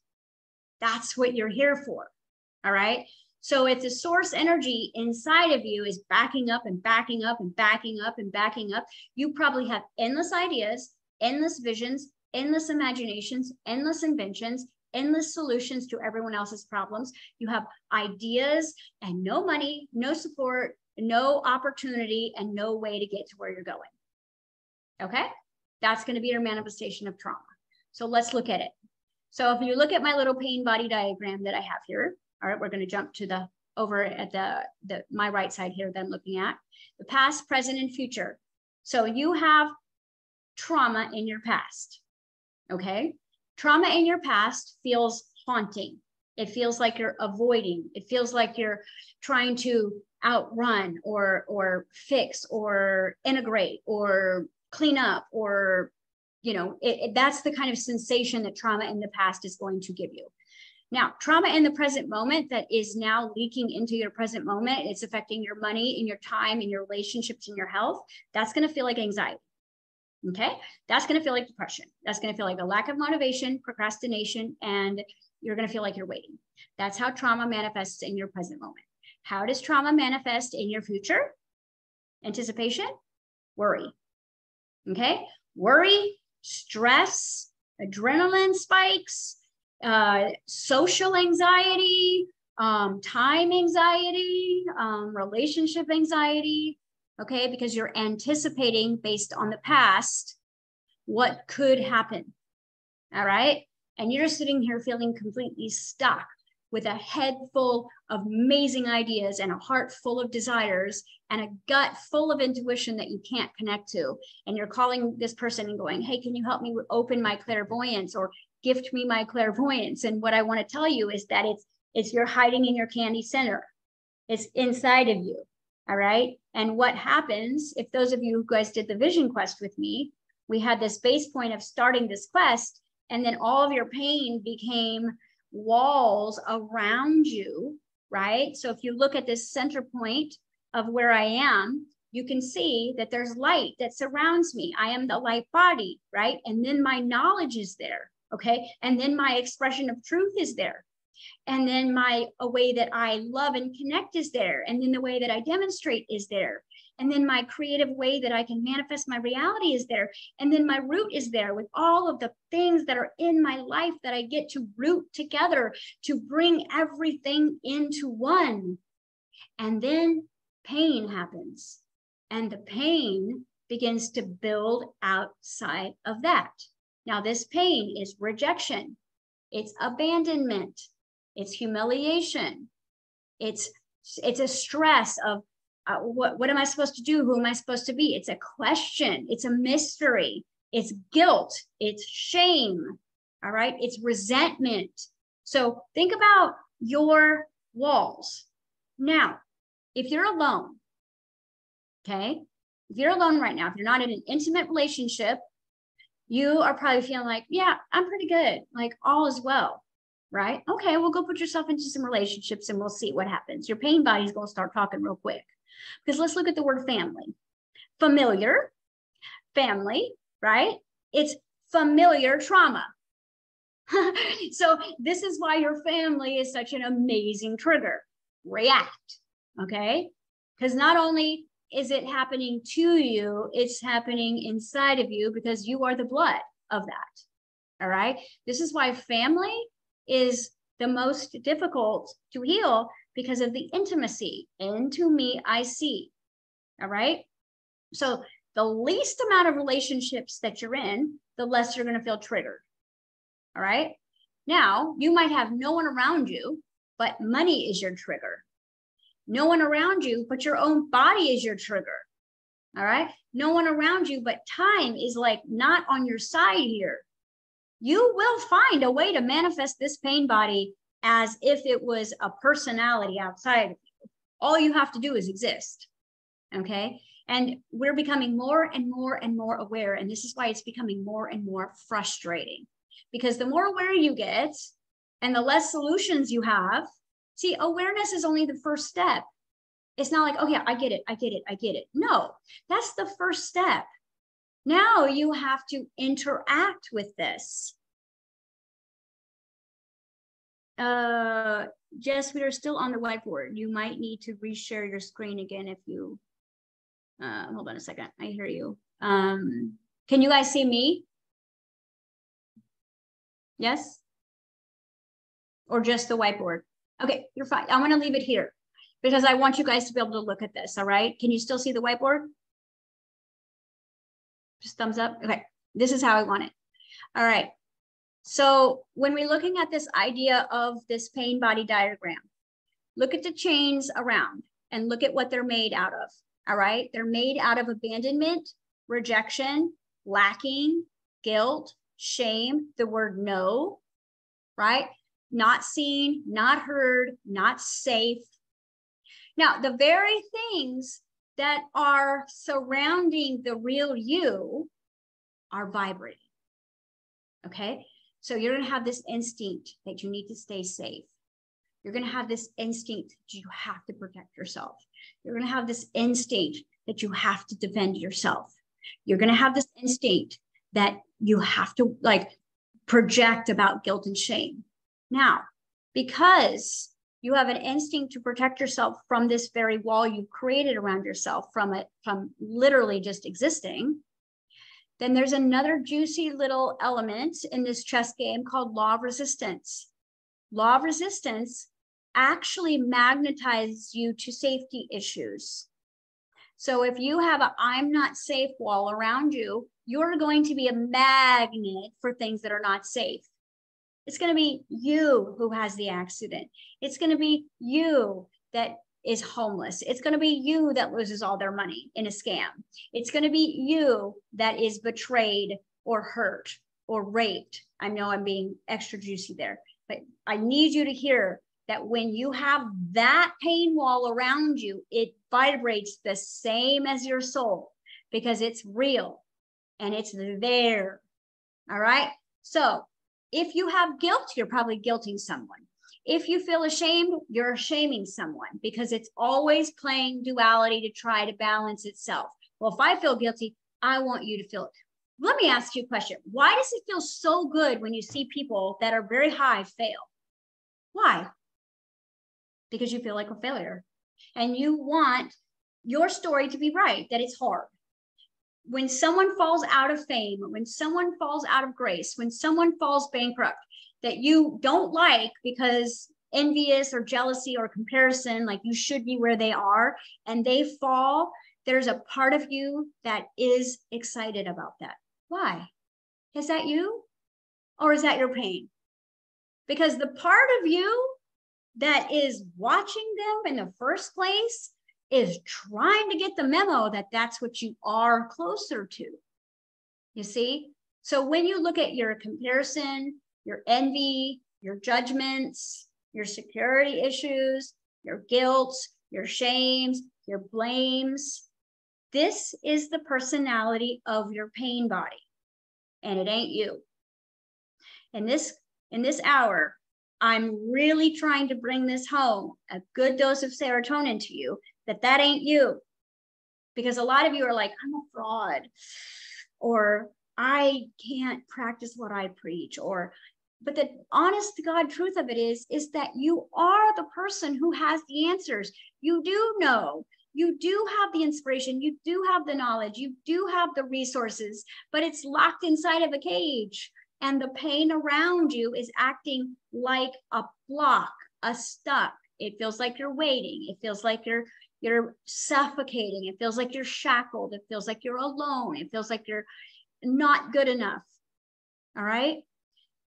That's what you're here for. All right. So if the source energy inside of you is backing up and backing up and backing up and backing up, you probably have endless ideas, endless visions, endless imaginations, endless inventions, endless solutions to everyone else's problems. You have ideas and no money, no support, no opportunity, and no way to get to where you're going. Okay? That's going to be your manifestation of trauma. So let's look at it. So if you look at my little pain body diagram that I have here, all right, we're going to jump to the over at the, the my right side here that I'm looking at. The past, present, and future. So you have trauma in your past. Okay. Trauma in your past feels haunting. It feels like you're avoiding. It feels like you're trying to outrun or or fix or integrate or clean up or you know it, it, that's the kind of sensation that trauma in the past is going to give you now, trauma in the present moment that is now leaking into your present moment, it's affecting your money and your time and your relationships and your health. That's going to feel like anxiety. Okay. That's going to feel like depression. That's going to feel like a lack of motivation, procrastination, and you're going to feel like you're waiting. That's how trauma manifests in your present moment. How does trauma manifest in your future? Anticipation, worry. Okay. Worry, stress, adrenaline spikes, uh, social anxiety, um, time anxiety, um, relationship anxiety, okay, because you're anticipating based on the past what could happen. All right. And you're sitting here feeling completely stuck with a head full of amazing ideas and a heart full of desires and a gut full of intuition that you can't connect to. And you're calling this person and going, Hey, can you help me open my clairvoyance? Or gift me my clairvoyance. And what I want to tell you is that it's it's you're hiding in your candy center. It's inside of you. All right. And what happens if those of you who guys did the vision quest with me, we had this base point of starting this quest, and then all of your pain became walls around you, right? So if you look at this center point of where I am, you can see that there's light that surrounds me. I am the light body, right? And then my knowledge is there. Okay. And then my expression of truth is there. And then my a way that I love and connect is there. And then the way that I demonstrate is there. And then my creative way that I can manifest my reality is there. And then my root is there with all of the things that are in my life that I get to root together to bring everything into one. And then pain happens. And the pain begins to build outside of that. Now, this pain is rejection, it's abandonment, it's humiliation, it's it's a stress of uh, what what am I supposed to do? Who am I supposed to be? It's a question. It's a mystery. It's guilt. It's shame. All right. It's resentment. So think about your walls. Now, if you're alone, okay, if you're alone right now, if you're not in an intimate relationship you are probably feeling like, yeah, I'm pretty good. Like all is well, right? Okay, well, go put yourself into some relationships and we'll see what happens. Your pain body's going to start talking real quick. Because let's look at the word family. Familiar, family, right? It's familiar trauma. so this is why your family is such an amazing trigger. React, okay? Because not only is it happening to you, it's happening inside of you because you are the blood of that. All right. This is why family is the most difficult to heal because of the intimacy. Into me, I see. All right. So the least amount of relationships that you're in, the less you're going to feel triggered. All right. Now, you might have no one around you, but money is your trigger. No one around you, but your own body is your trigger. All right. No one around you, but time is like not on your side here. You will find a way to manifest this pain body as if it was a personality outside of you. All you have to do is exist. Okay. And we're becoming more and more and more aware. And this is why it's becoming more and more frustrating because the more aware you get and the less solutions you have, see, awareness is only the first step. It's not like, oh, yeah, I get it, I get it, I get it. No, that's the first step. Now you have to interact with this. Uh, Jess, we are still on the whiteboard. You might need to reshare your screen again if you, uh, hold on a second. I hear you. Um, can you guys see me? Yes? Or just the whiteboard? Okay, you're fine. I'm gonna leave it here because I want you guys to be able to look at this, all right? Can you still see the whiteboard? Just thumbs up. Okay, this is how I want it. All right. So when we're looking at this idea of this pain body diagram, look at the chains around and look at what they're made out of. All right. They're made out of abandonment, rejection, lacking, guilt, shame, the word no, right? Not seen, not heard, not safe. Now, the very things that are surrounding the real you are vibrating. Okay. So you're going to have this instinct that you need to stay safe. You're going to have this instinct that you have to protect yourself. You're going to have this instinct that you have to defend yourself. You're going to have this instinct that you have to like project about guilt and shame. Now, because you have an instinct to protect yourself from this very wall you've created around yourself from it from literally just existing then there's another juicy little element in this chess game called law of resistance law of resistance actually magnetizes you to safety issues so if you have a i'm not safe wall around you you're going to be a magnet for things that are not safe. It's going to be you who has the accident. It's going to be you that is homeless. It's going to be you that loses all their money in a scam. It's going to be you that is betrayed or hurt or raped. I know I'm being extra juicy there, but I need you to hear that when you have that pain wall around you, it vibrates the same as your soul because it's real and it's there. All right. So if you have guilt, you're probably guilting someone. If you feel ashamed, you're shaming someone because it's always playing duality to try to balance itself. Well, if I feel guilty, I want you to feel it. Let me ask you a question. Why does it feel so good when you see people that are very high fail? Why? Because you feel like a failure and you want your story to be right, that it's hard when someone falls out of fame, when someone falls out of grace, when someone falls bankrupt that you don't like because envious or jealousy or comparison, like you should be where they are, and they fall, there's a part of you that is excited about that. Why? Is that you? Or is that your pain? Because the part of you that is watching them in the first place is trying to get the memo that that's what you are closer to. You see? So when you look at your comparison, your envy, your judgments, your security issues, your guilt, your shames, your blames, this is the personality of your pain body. And it ain't you. In this in this hour, I'm really trying to bring this home, a good dose of serotonin to you, that that ain't you. Because a lot of you are like, I'm a fraud, or I can't practice what I preach, or but the honest to God truth of it is, is that you are the person who has the answers. You do know, you do have the inspiration, you do have the knowledge, you do have the resources, but it's locked inside of a cage. And the pain around you is acting like a block, a stuck. It feels like you're waiting. It feels like you're you're suffocating. It feels like you're shackled. It feels like you're alone. It feels like you're not good enough. All right.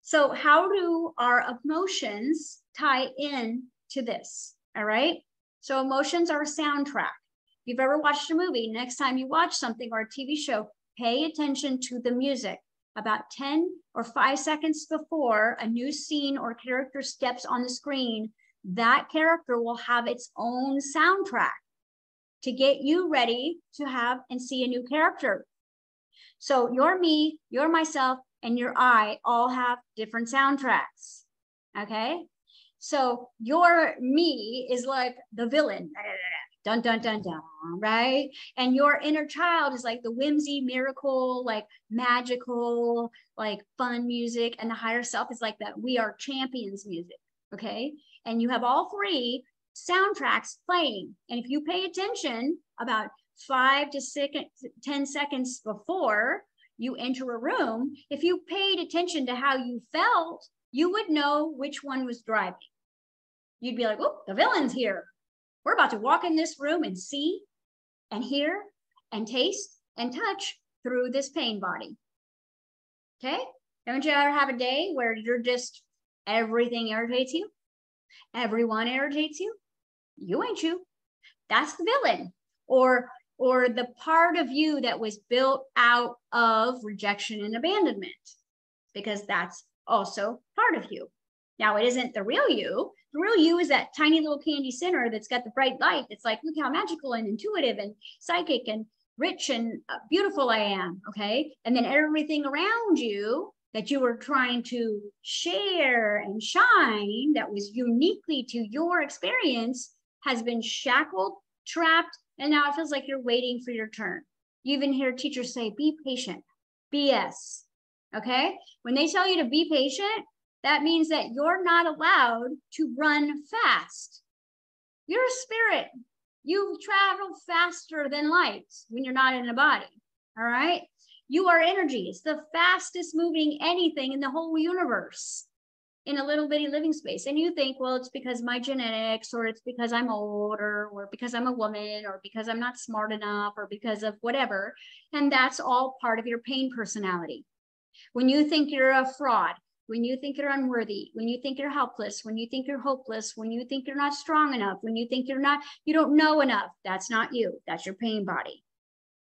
So, how do our emotions tie in to this? All right. So, emotions are a soundtrack. If you've ever watched a movie, next time you watch something or a TV show, pay attention to the music. About 10 or five seconds before a new scene or character steps on the screen, that character will have its own soundtrack to get you ready to have and see a new character. So, your me, your myself, and your I all have different soundtracks. Okay. So your me is like the villain. Dun dun dun dun, right? And your inner child is like the whimsy, miracle, like magical, like fun music. And the higher self is like that we are champions music. Okay. And you have all three soundtracks playing. And if you pay attention about five to six, 10 seconds before, you enter a room, if you paid attention to how you felt, you would know which one was driving. You'd be like, oh, the villain's here. We're about to walk in this room and see and hear and taste and touch through this pain body. Okay? Don't you ever have a day where you're just everything irritates you? Everyone irritates you? You ain't you. That's the villain. Or or the part of you that was built out of rejection and abandonment, because that's also part of you. Now, it isn't the real you. The real you is that tiny little candy center that's got the bright light. It's like, look how magical and intuitive and psychic and rich and uh, beautiful I am. Okay. And then everything around you that you were trying to share and shine that was uniquely to your experience has been shackled, trapped, and now it feels like you're waiting for your turn. You even hear teachers say, be patient, BS. Okay. When they tell you to be patient, that means that you're not allowed to run fast. You're a spirit. You travel faster than light when you're not in a body. All right. You are energy. It's the fastest moving anything in the whole universe in a little bitty living space. And you think, well, it's because my genetics, or it's because I'm older, or because I'm a woman, or because I'm not smart enough, or because of whatever. And that's all part of your pain personality. When you think you're a fraud, when you think you're unworthy, when you think you're helpless, when you think you're hopeless, when you think you're not strong enough, when you think you're not, you don't know enough, that's not you. That's your pain body.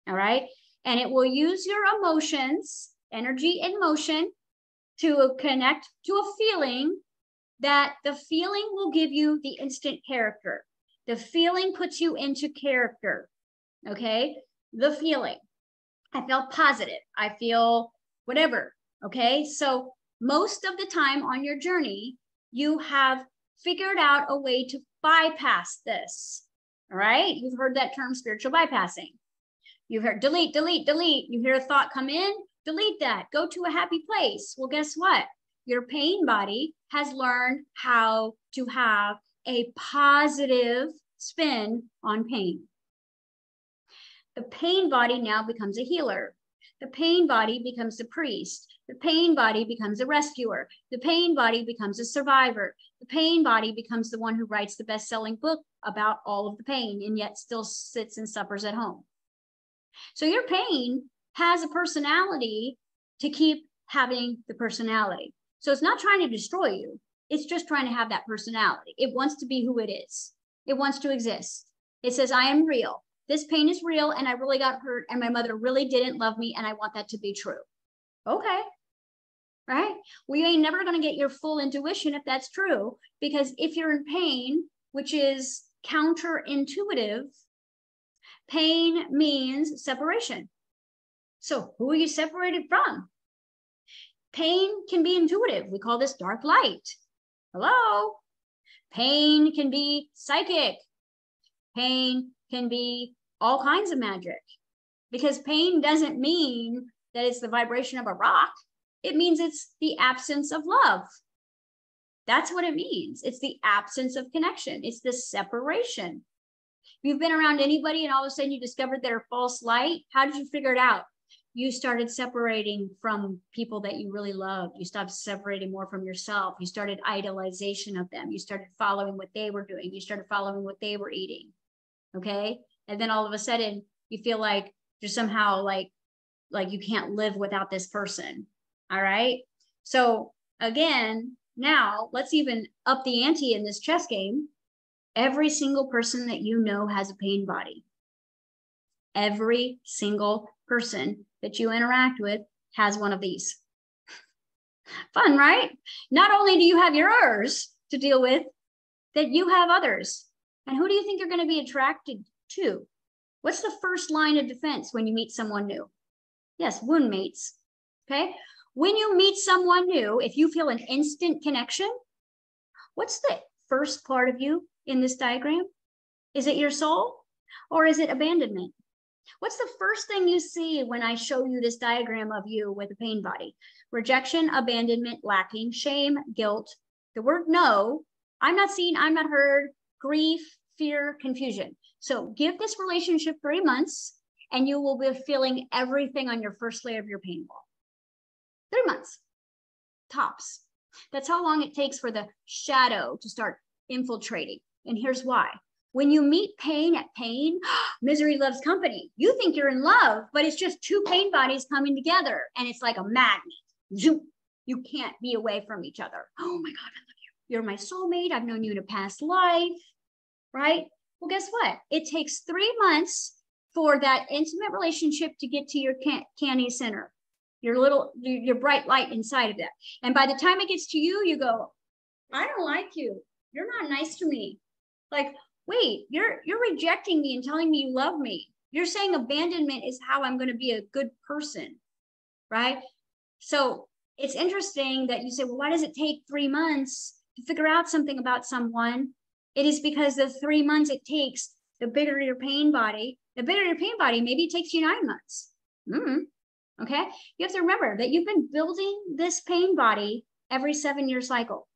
All right. And it will use your emotions, energy and motion to connect to a feeling that the feeling will give you the instant character. The feeling puts you into character. Okay. The feeling. I feel positive. I feel whatever. Okay. So most of the time on your journey, you have figured out a way to bypass this. All right. You've heard that term spiritual bypassing. You've heard delete, delete, delete. You hear a thought come in, delete that, go to a happy place. Well, guess what? Your pain body has learned how to have a positive spin on pain. The pain body now becomes a healer. The pain body becomes a priest. The pain body becomes a rescuer. The pain body becomes a survivor. The pain body becomes the one who writes the best selling book about all of the pain and yet still sits and suffers at home. So your pain has a personality to keep having the personality. So it's not trying to destroy you. It's just trying to have that personality. It wants to be who it is. It wants to exist. It says, I am real. This pain is real and I really got hurt and my mother really didn't love me and I want that to be true. Okay. Right? Well, ain't never going to get your full intuition if that's true because if you're in pain, which is counterintuitive, pain means separation. So, who are you separated from? Pain can be intuitive. We call this dark light. Hello? Pain can be psychic. Pain can be all kinds of magic because pain doesn't mean that it's the vibration of a rock. It means it's the absence of love. That's what it means. It's the absence of connection. It's the separation. You've been around anybody and all of a sudden you discovered their false light, how did you figure it out? You started separating from people that you really loved. You stopped separating more from yourself. You started idolization of them. You started following what they were doing. You started following what they were eating. Okay. And then all of a sudden you feel like you're somehow like, like you can't live without this person. All right. So again, now let's even up the ante in this chess game Every single person that you know has a pain body. Every single person that you interact with has one of these. Fun, right? Not only do you have yours to deal with, that you have others. And who do you think you're going to be attracted to? What's the first line of defense when you meet someone new? Yes, wound mates. Okay. When you meet someone new, if you feel an instant connection, what's the first part of you in this diagram? Is it your soul or is it abandonment? What's the first thing you see when I show you this diagram of you with a pain body? Rejection, abandonment, lacking, shame, guilt. The word no, I'm not seen, I'm not heard, grief, fear, confusion. So give this relationship three months and you will be feeling everything on your first layer of your pain ball. Three months, tops. That's how long it takes for the shadow to start infiltrating. And here's why. When you meet pain at pain, misery loves company. You think you're in love, but it's just two pain bodies coming together and it's like a magnet. Zoom. You can't be away from each other. Oh my God, I love you. You're my soulmate. I've known you in a past life, right? Well, guess what? It takes three months for that intimate relationship to get to your can- candy center, your little, your bright light inside of that. And by the time it gets to you, you go, I don't like you. You're not nice to me like wait you're you're rejecting me and telling me you love me. You're saying abandonment is how i'm going to be a good person right? So it's interesting that you say well why does it take three months to figure out something about someone? It is because the three months it takes the bigger your pain body the bigger your pain body maybe it takes you nine months. Mm-hmm. okay? You have to remember that you've been building this pain body every seven year cycle.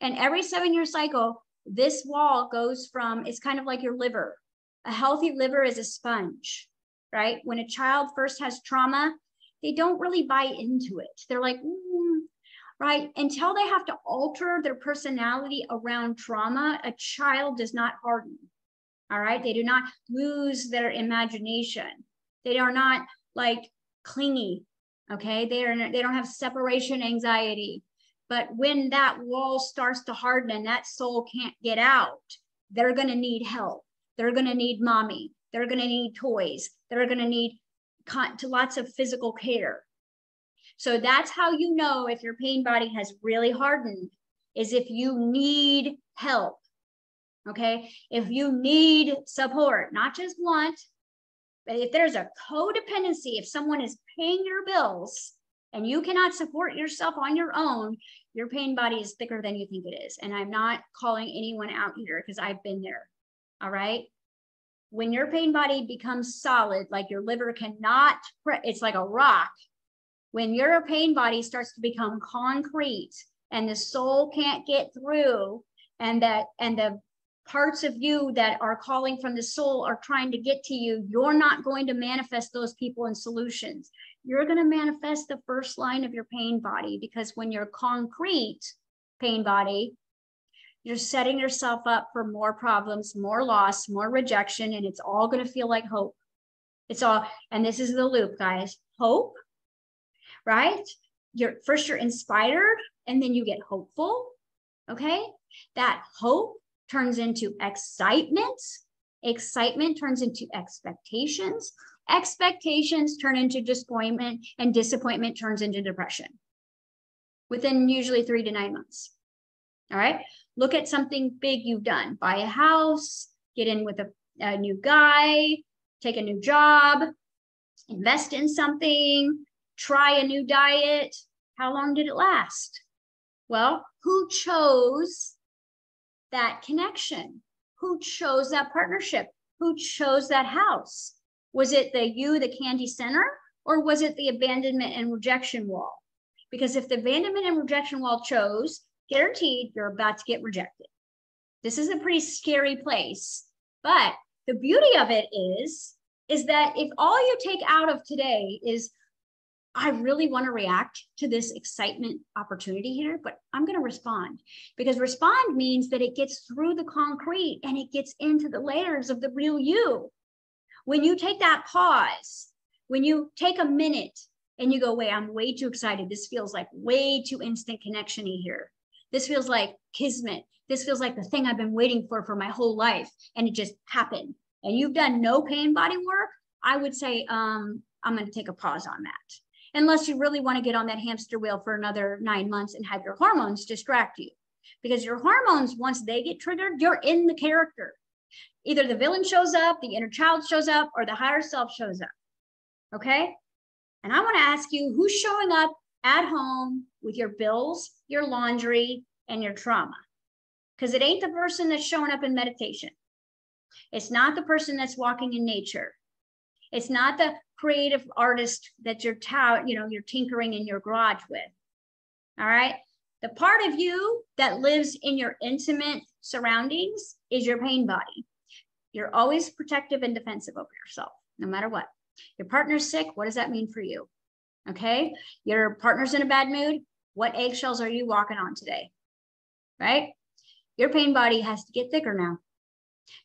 And every seven year cycle this wall goes from, it's kind of like your liver. A healthy liver is a sponge, right? When a child first has trauma, they don't really buy into it. They're like, mm, right? Until they have to alter their personality around trauma, a child does not harden. All right. They do not lose their imagination. They are not like clingy. Okay. They are they don't have separation anxiety. But when that wall starts to harden and that soul can't get out, they're going to need help. They're going to need mommy. They're going to need toys. They're going to need to lots of physical care. So that's how you know if your pain body has really hardened is if you need help. Okay. If you need support, not just want, but if there's a codependency, if someone is paying your bills and you cannot support yourself on your own, your pain body is thicker than you think it is. And I'm not calling anyone out here because I've been there. All right. When your pain body becomes solid, like your liver cannot, it's like a rock. When your pain body starts to become concrete and the soul can't get through, and that, and the parts of you that are calling from the soul are trying to get to you, you're not going to manifest those people and solutions you're going to manifest the first line of your pain body because when you're concrete pain body, you're setting yourself up for more problems, more loss, more rejection, and it's all going to feel like hope. It's all, and this is the loop, guys. Hope, right? You're first you're inspired, and then you get hopeful. Okay. That hope turns into excitement. Excitement turns into expectations. Expectations turn into disappointment, and disappointment turns into depression within usually three to nine months. All right. Look at something big you've done buy a house, get in with a, a new guy, take a new job, invest in something, try a new diet. How long did it last? Well, who chose that connection? Who chose that partnership? Who chose that house? Was it the you, the candy center, or was it the abandonment and rejection wall? Because if the abandonment and rejection wall chose, guaranteed you're about to get rejected. This is a pretty scary place. But the beauty of it is, is that if all you take out of today is I really want to react to this excitement opportunity here, but I'm going to respond because respond means that it gets through the concrete and it gets into the layers of the real you. When you take that pause, when you take a minute and you go, wait, I'm way too excited. This feels like way too instant connection here. This feels like kismet. This feels like the thing I've been waiting for for my whole life. And it just happened. And you've done no pain body work. I would say, um, I'm going to take a pause on that unless you really want to get on that hamster wheel for another nine months and have your hormones distract you. Because your hormones, once they get triggered, you're in the character. Either the villain shows up, the inner child shows up, or the higher self shows up. Okay. And I want to ask you who's showing up at home with your bills, your laundry, and your trauma? Because it ain't the person that's showing up in meditation. It's not the person that's walking in nature. It's not the creative artist that you're ta- you know you're tinkering in your garage with. All right? The part of you that lives in your intimate surroundings is your pain body. You're always protective and defensive over yourself no matter what. Your partner's sick what does that mean for you? Okay? Your partner's in a bad mood what eggshells are you walking on today? Right? Your pain body has to get thicker now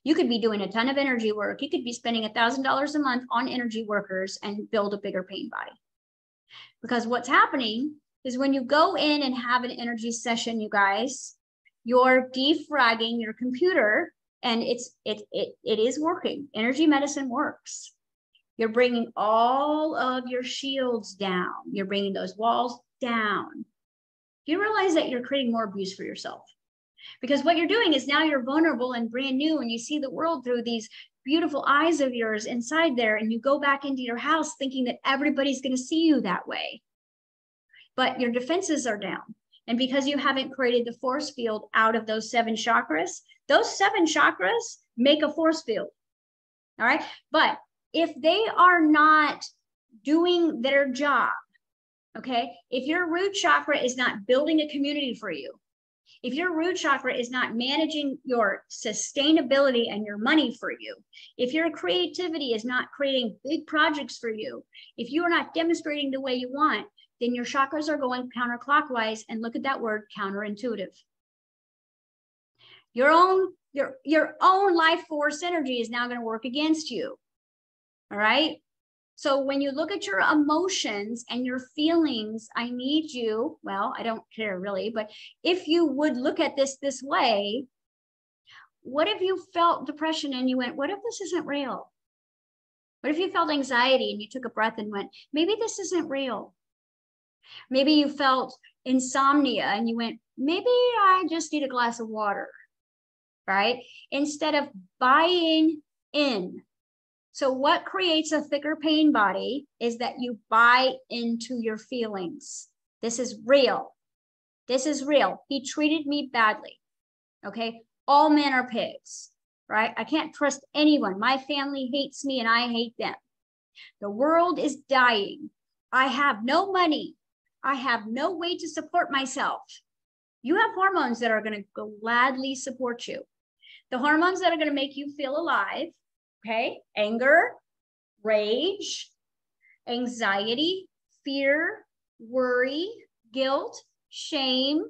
you could be doing a ton of energy work. You could be spending $1,000 a month on energy workers and build a bigger pain body. Because what's happening is when you go in and have an energy session, you guys, you're defragging your computer and it's it it it is working. Energy medicine works. You're bringing all of your shields down. You're bringing those walls down. You realize that you're creating more abuse for yourself because what you're doing is now you're vulnerable and brand new and you see the world through these beautiful eyes of yours inside there and you go back into your house thinking that everybody's going to see you that way. But your defenses are down. And because you haven't created the force field out of those seven chakras those seven chakras make a force field all right? But if they are not doing their job okay if your root chakra is not building a community for you if your root chakra is not managing your sustainability and your money for you, if your creativity is not creating big projects for you, if you are not demonstrating the way you want, then your chakras are going counterclockwise. And look at that word counterintuitive. Your own your your own life force energy is now going to work against you. All right. So when you look at your emotions and your feelings, I need you, well, I don't care really, but if you would look at this this way, what if you felt depression and you went, what if this isn't real? What if you felt anxiety and you took a breath and went, maybe this isn't real? Maybe you felt insomnia and you went, maybe I just need a glass of water, right? Instead of buying in so, what creates a thicker pain body is that you buy into your feelings. This is real. This is real. He treated me badly. Okay. All men are pigs, right? I can't trust anyone. My family hates me and I hate them. The world is dying. I have no money. I have no way to support myself. You have hormones that are going to gladly support you. The hormones that are going to make you feel alive Okay. Anger, rage, anxiety, fear, worry, guilt, shame.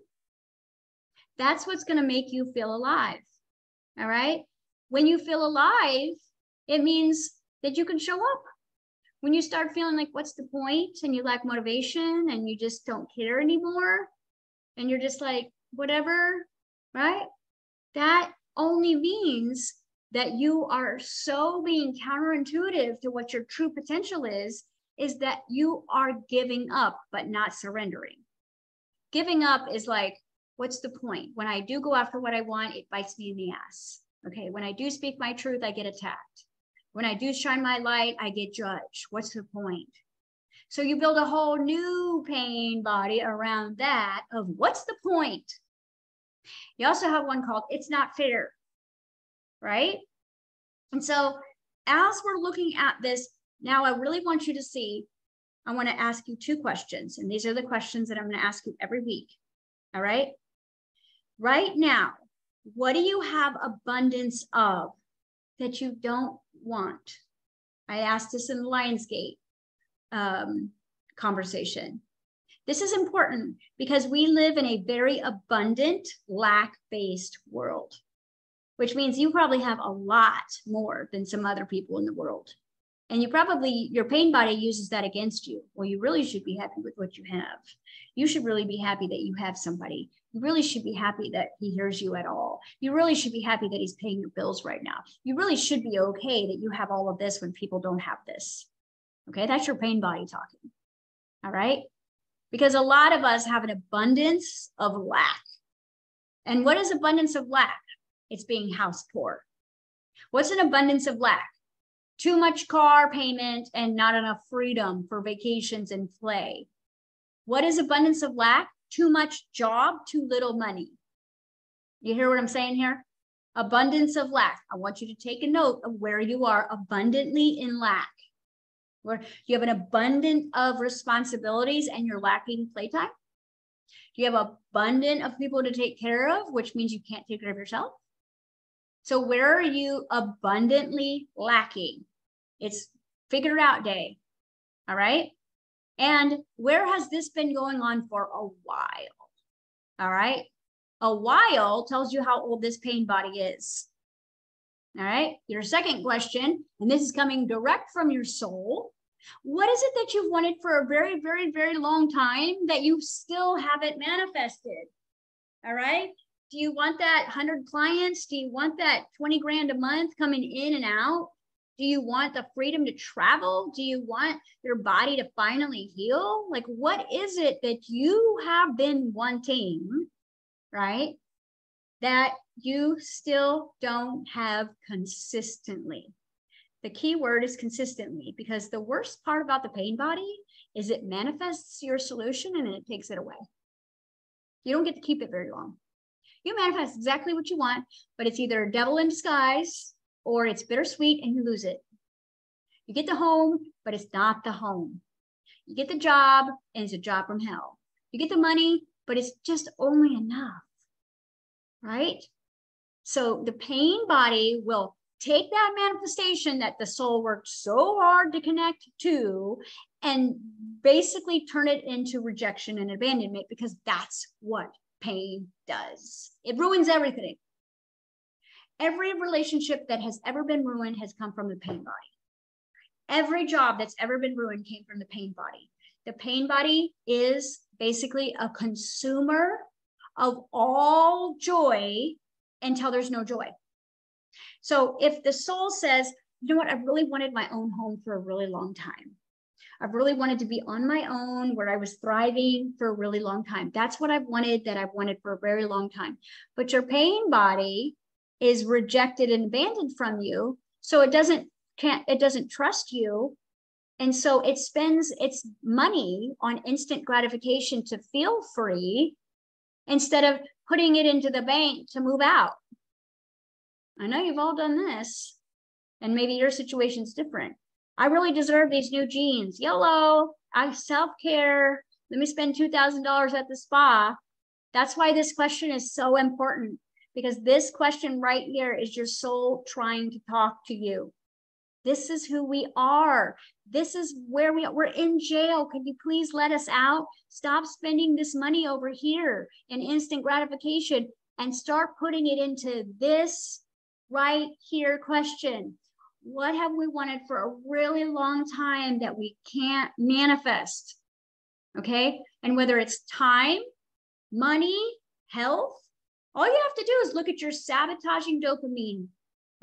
That's what's going to make you feel alive. All right. When you feel alive, it means that you can show up. When you start feeling like, what's the point? And you lack motivation and you just don't care anymore. And you're just like, whatever, right? That only means that you are so being counterintuitive to what your true potential is, is that you are giving up, but not surrendering. Giving up is like, what's the point? When I do go after what I want, it bites me in the ass. Okay. When I do speak my truth, I get attacked. When I do shine my light, I get judged. What's the point? So you build a whole new pain body around that of what's the point? You also have one called It's Not Fair, right? And so as we're looking at this, now I really want you to see, I want to ask you two questions. And these are the questions that I'm going to ask you every week. All right. Right now, what do you have abundance of that you don't want? I asked this in the Lionsgate um, conversation. This is important because we live in a very abundant, lack based world, which means you probably have a lot more than some other people in the world. And you probably, your pain body uses that against you. Well, you really should be happy with what you have. You should really be happy that you have somebody. You really should be happy that he hears you at all. You really should be happy that he's paying your bills right now. You really should be okay that you have all of this when people don't have this. Okay, that's your pain body talking. All right. Because a lot of us have an abundance of lack. And what is abundance of lack? It's being house poor. What's an abundance of lack? Too much car payment and not enough freedom for vacations and play. What is abundance of lack? Too much job, too little money. You hear what I'm saying here? Abundance of lack. I want you to take a note of where you are abundantly in lack where you have an abundance of responsibilities and you're lacking playtime? Do you have abundant of people to take care of, which means you can't take care of yourself? So where are you abundantly lacking? It's figure out day. All right. And where has this been going on for a while? All right. A while tells you how old this pain body is. All right. Your second question, and this is coming direct from your soul. What is it that you've wanted for a very, very, very long time that you still haven't manifested? All right. Do you want that 100 clients? Do you want that 20 grand a month coming in and out? Do you want the freedom to travel? Do you want your body to finally heal? Like, what is it that you have been wanting, right? That you still don't have consistently. The key word is consistently because the worst part about the pain body is it manifests your solution and then it takes it away. You don't get to keep it very long. You manifest exactly what you want, but it's either a devil in disguise or it's bittersweet and you lose it. You get the home, but it's not the home. You get the job and it's a job from hell. You get the money, but it's just only enough. Right? So the pain body will take that manifestation that the soul worked so hard to connect to and basically turn it into rejection and abandonment because that's what pain does. It ruins everything. Every relationship that has ever been ruined has come from the pain body. Every job that's ever been ruined came from the pain body. The pain body is basically a consumer of all joy until there's no joy. So if the soul says, you know what, I've really wanted my own home for a really long time. I've really wanted to be on my own where I was thriving for a really long time. That's what I've wanted that I've wanted for a very long time. But your pain body is rejected and abandoned from you. So it doesn't can't it doesn't trust you. And so it spends its money on instant gratification to feel free instead of putting it into the bank to move out. I know you've all done this, and maybe your situation's different. I really deserve these new jeans. YOLO, I self care. Let me spend $2,000 at the spa. That's why this question is so important because this question right here is your soul trying to talk to you. This is who we are. This is where we are. We're in jail. Can you please let us out? Stop spending this money over here in instant gratification and start putting it into this right here question. What have we wanted for a really long time that we can't manifest? Okay. And whether it's time, money, health, all you have to do is look at your sabotaging dopamine.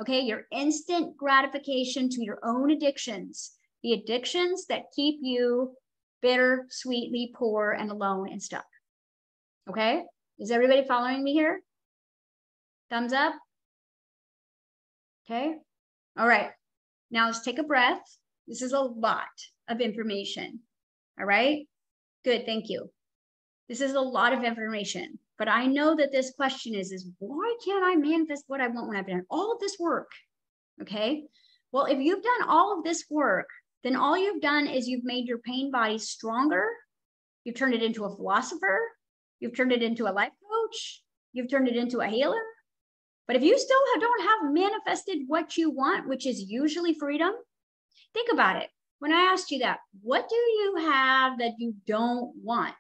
Okay. Your instant gratification to your own addictions, the addictions that keep you bitter, sweetly poor, and alone and stuck. Okay. Is everybody following me here? Thumbs up. Okay. All right. Now let's take a breath. This is a lot of information. All right. Good. Thank you. This is a lot of information, but I know that this question is, is why can't I manifest what I want when I've done all of this work? Okay. Well, if you've done all of this work, then all you've done is you've made your pain body stronger. You've turned it into a philosopher. You've turned it into a life coach. You've turned it into a healer. But if you still don't have manifested what you want, which is usually freedom, think about it. When I asked you that, what do you have that you don't want?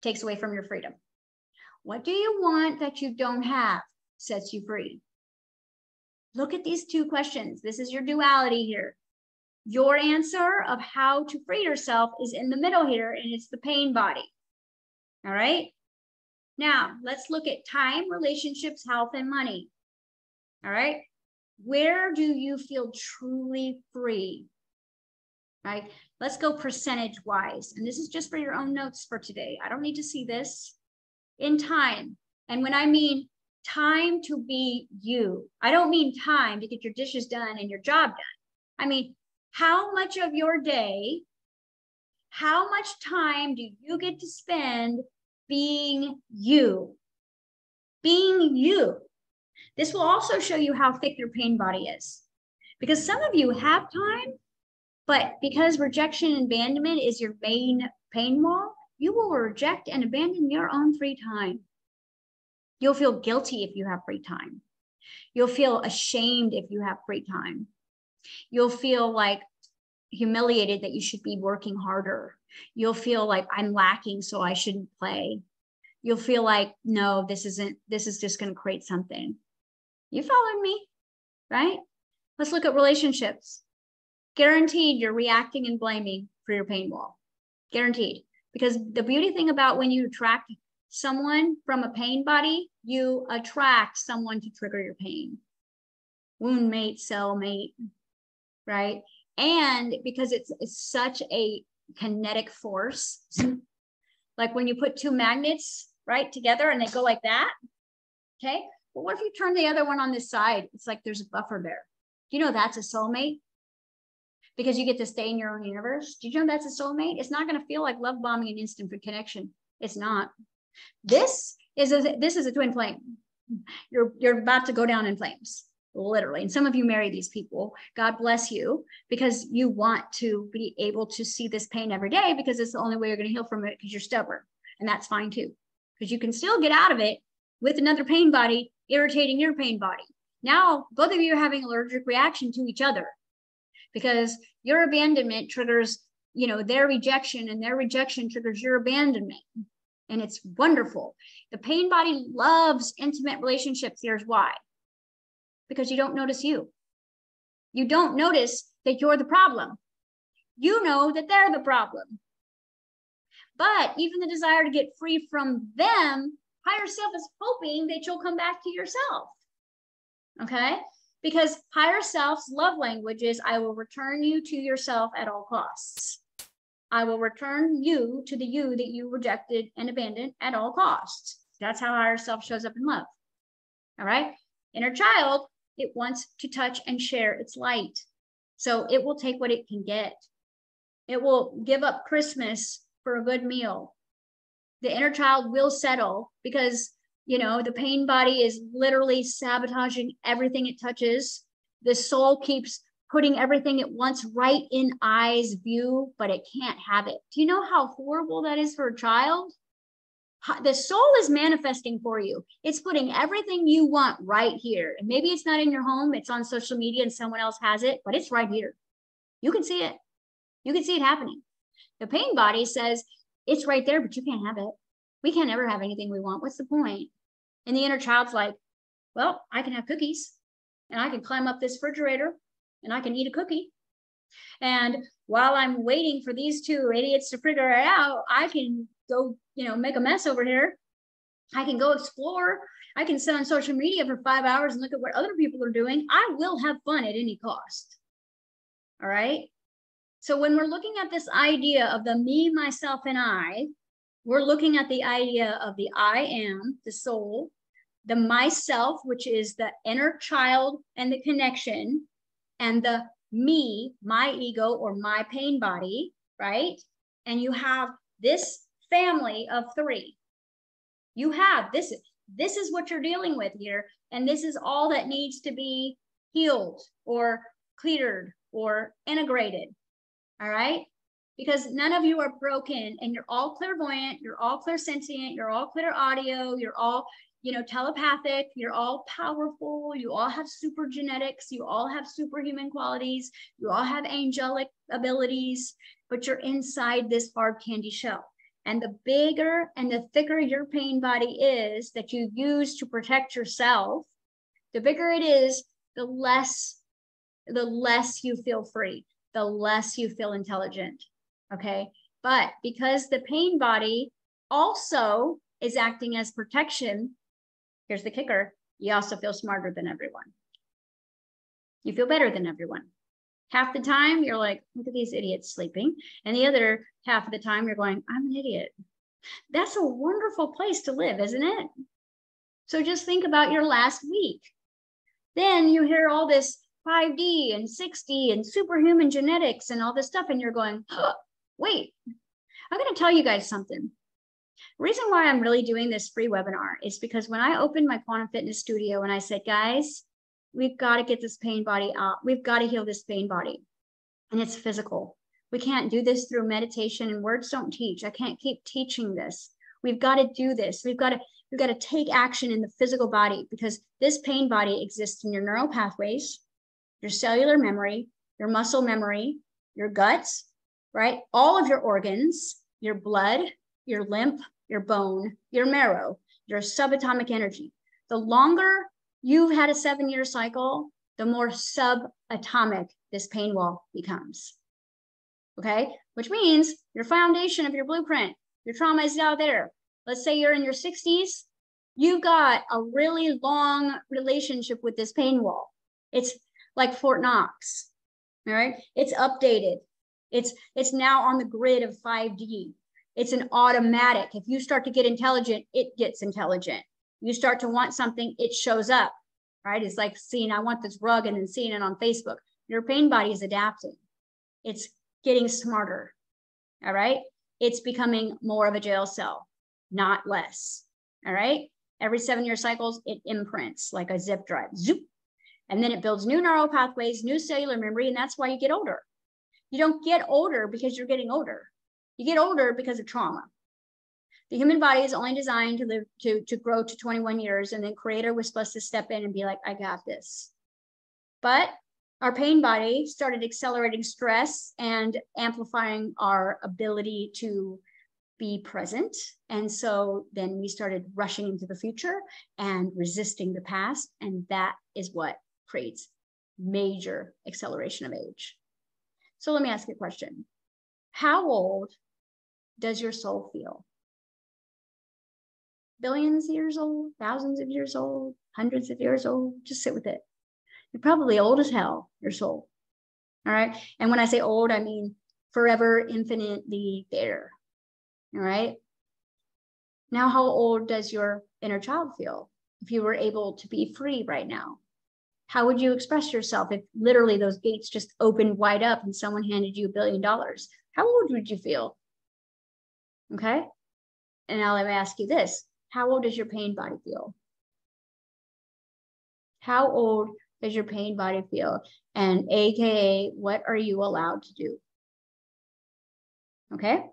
Takes away from your freedom. What do you want that you don't have? Sets you free. Look at these two questions. This is your duality here. Your answer of how to free yourself is in the middle here, and it's the pain body. All right. Now, let's look at time, relationships, health, and money. All right. Where do you feel truly free? Right. Let's go percentage wise. And this is just for your own notes for today. I don't need to see this in time. And when I mean time to be you, I don't mean time to get your dishes done and your job done. I mean, how much of your day, how much time do you get to spend being you? Being you. This will also show you how thick your pain body is. Because some of you have time, but because rejection and abandonment is your main pain wall, you will reject and abandon your own free time. You'll feel guilty if you have free time. You'll feel ashamed if you have free time. You'll feel like humiliated that you should be working harder. You'll feel like I'm lacking, so I shouldn't play. You'll feel like, no, this isn't, this is just going to create something. You followed me, right? Let's look at relationships. Guaranteed you're reacting and blaming for your pain wall. Guaranteed. Because the beauty thing about when you attract someone from a pain body, you attract someone to trigger your pain. Wound mate, cell mate, right? And because it's, it's such a kinetic force, like when you put two magnets right together and they go like that, okay? But what if you turn the other one on this side? It's like there's a buffer there. Do you know that's a soulmate? Because you get to stay in your own universe. Do you know that's a soulmate? It's not going to feel like love bombing and instant connection. It's not. This is a this is a twin flame. You're you're about to go down in flames, literally. And some of you marry these people. God bless you because you want to be able to see this pain every day because it's the only way you're going to heal from it because you're stubborn. And that's fine too. Because you can still get out of it with another pain body irritating your pain body. Now, both of you are having allergic reaction to each other because your abandonment triggers, you know, their rejection and their rejection triggers your abandonment. And it's wonderful. The pain body loves intimate relationships. Here's why because you don't notice you. You don't notice that you're the problem. You know that they're the problem. But even the desire to get free from them higher self is hoping that you'll come back to yourself. Okay? Because higher self's love language is I will return you to yourself at all costs. I will return you to the you that you rejected and abandoned at all costs. That's how higher self shows up in love. All right? Inner child, it wants to touch and share its light. So it will take what it can get. It will give up Christmas for a good meal the inner child will settle because you know the pain body is literally sabotaging everything it touches. The soul keeps putting everything it wants right in eyes view but it can't have it. Do you know how horrible that is for a child? The soul is manifesting for you. It's putting everything you want right here. And maybe it's not in your home it's on social media and someone else has it but it's right here. You can see it. You can see it happening. The pain body says it's right there, but you can't have it. We can't ever have anything we want. What's the point? And the inner child's like, well, I can have cookies and I can climb up this refrigerator and I can eat a cookie. And while I'm waiting for these two idiots to figure it out, I can go, you know, make a mess over here. I can go explore. I can sit on social media for five hours and look at what other people are doing. I will have fun at any cost. All right. So when we're looking at this idea of the me, myself, and I, we're looking at the idea of the I am, the soul, the myself, which is the inner child and the connection, and the me, my ego or my pain body, right? and you have this family of three, you have this, this is what you're dealing with here. And this is all that needs to be healed or cleared or integrated. All right. Because none of you are broken and you're all clairvoyant, you're all clairsentient, you're all clear audio, you're all, you know, telepathic, you're all powerful, you all have super genetics, you all have superhuman qualities, you all have angelic abilities, but you're inside this hard candy shell. And the bigger and the thicker your pain body is that you use to protect yourself, the bigger it is, the less the less you feel free, the less you feel intelligent. Okay. But because the pain body also is acting as protection, here's the kicker you also feel smarter than everyone. You feel better than everyone. Half the time, you're like, look at these idiots sleeping. And the other half of the time, you're going, I'm an idiot. That's a wonderful place to live, isn't it? So just think about your last week. Then you hear all this 5D and 6D and superhuman genetics and all this stuff, and you're going, wait, I'm going to tell you guys something. The reason why I'm really doing this free webinar is because when I opened my quantum fitness studio and I said, guys, we've got to get this pain body out, we've got to heal this pain body, and it's physical. We can't do this through meditation and words don't teach. I can't keep teaching this. We've got to do this. We've got to we've got to take action in the physical body because this pain body exists in your neural pathways, your cellular memory, your muscle memory, your guts, right? All of your organs, your blood, your lymph, your bone, your marrow, your subatomic energy. The longer you've had a seven year cycle, the more subatomic this pain wall becomes. Okay, which means your foundation of your blueprint, your trauma is out there. Let's say you're in your 60s, you've got a really long relationship with this pain wall. It's like Fort Knox. All right. It's updated. It's it's now on the grid of 5D. It's an automatic. If you start to get intelligent, it gets intelligent. You start to want something, it shows up. Right? It's like seeing I want this rug and then seeing it on Facebook. Your pain body is adapting. It's getting smarter. All right. It's becoming more of a jail cell, not less. All right. Every seven year cycles, it imprints like a zip drive. Zoop, and then it builds new neural pathways, new cellular memory, and that's why you get older. You don't get older because you're getting older. You get older because of trauma. The human body is only designed to live to, to grow to 21 years, and then creator was supposed to step in and be like, I got this. But our pain body started accelerating stress and amplifying our ability to be present. And so then we started rushing into the future and resisting the past. And that is what creates major acceleration of age. So let me ask you a question. How old does your soul feel? Billions of years old, thousands of years old, hundreds of years old? Just sit with it. You're probably old as hell, your soul. All right. And when I say old, I mean forever, infinitely there. All right. Now, how old does your inner child feel if you were able to be free right now? How would you express yourself if literally those gates just opened wide up and someone handed you a billion dollars? How old would you feel? Okay. And now let me ask you this How old does your pain body feel? How old does your pain body feel? And AKA, what are you allowed to do? Okay.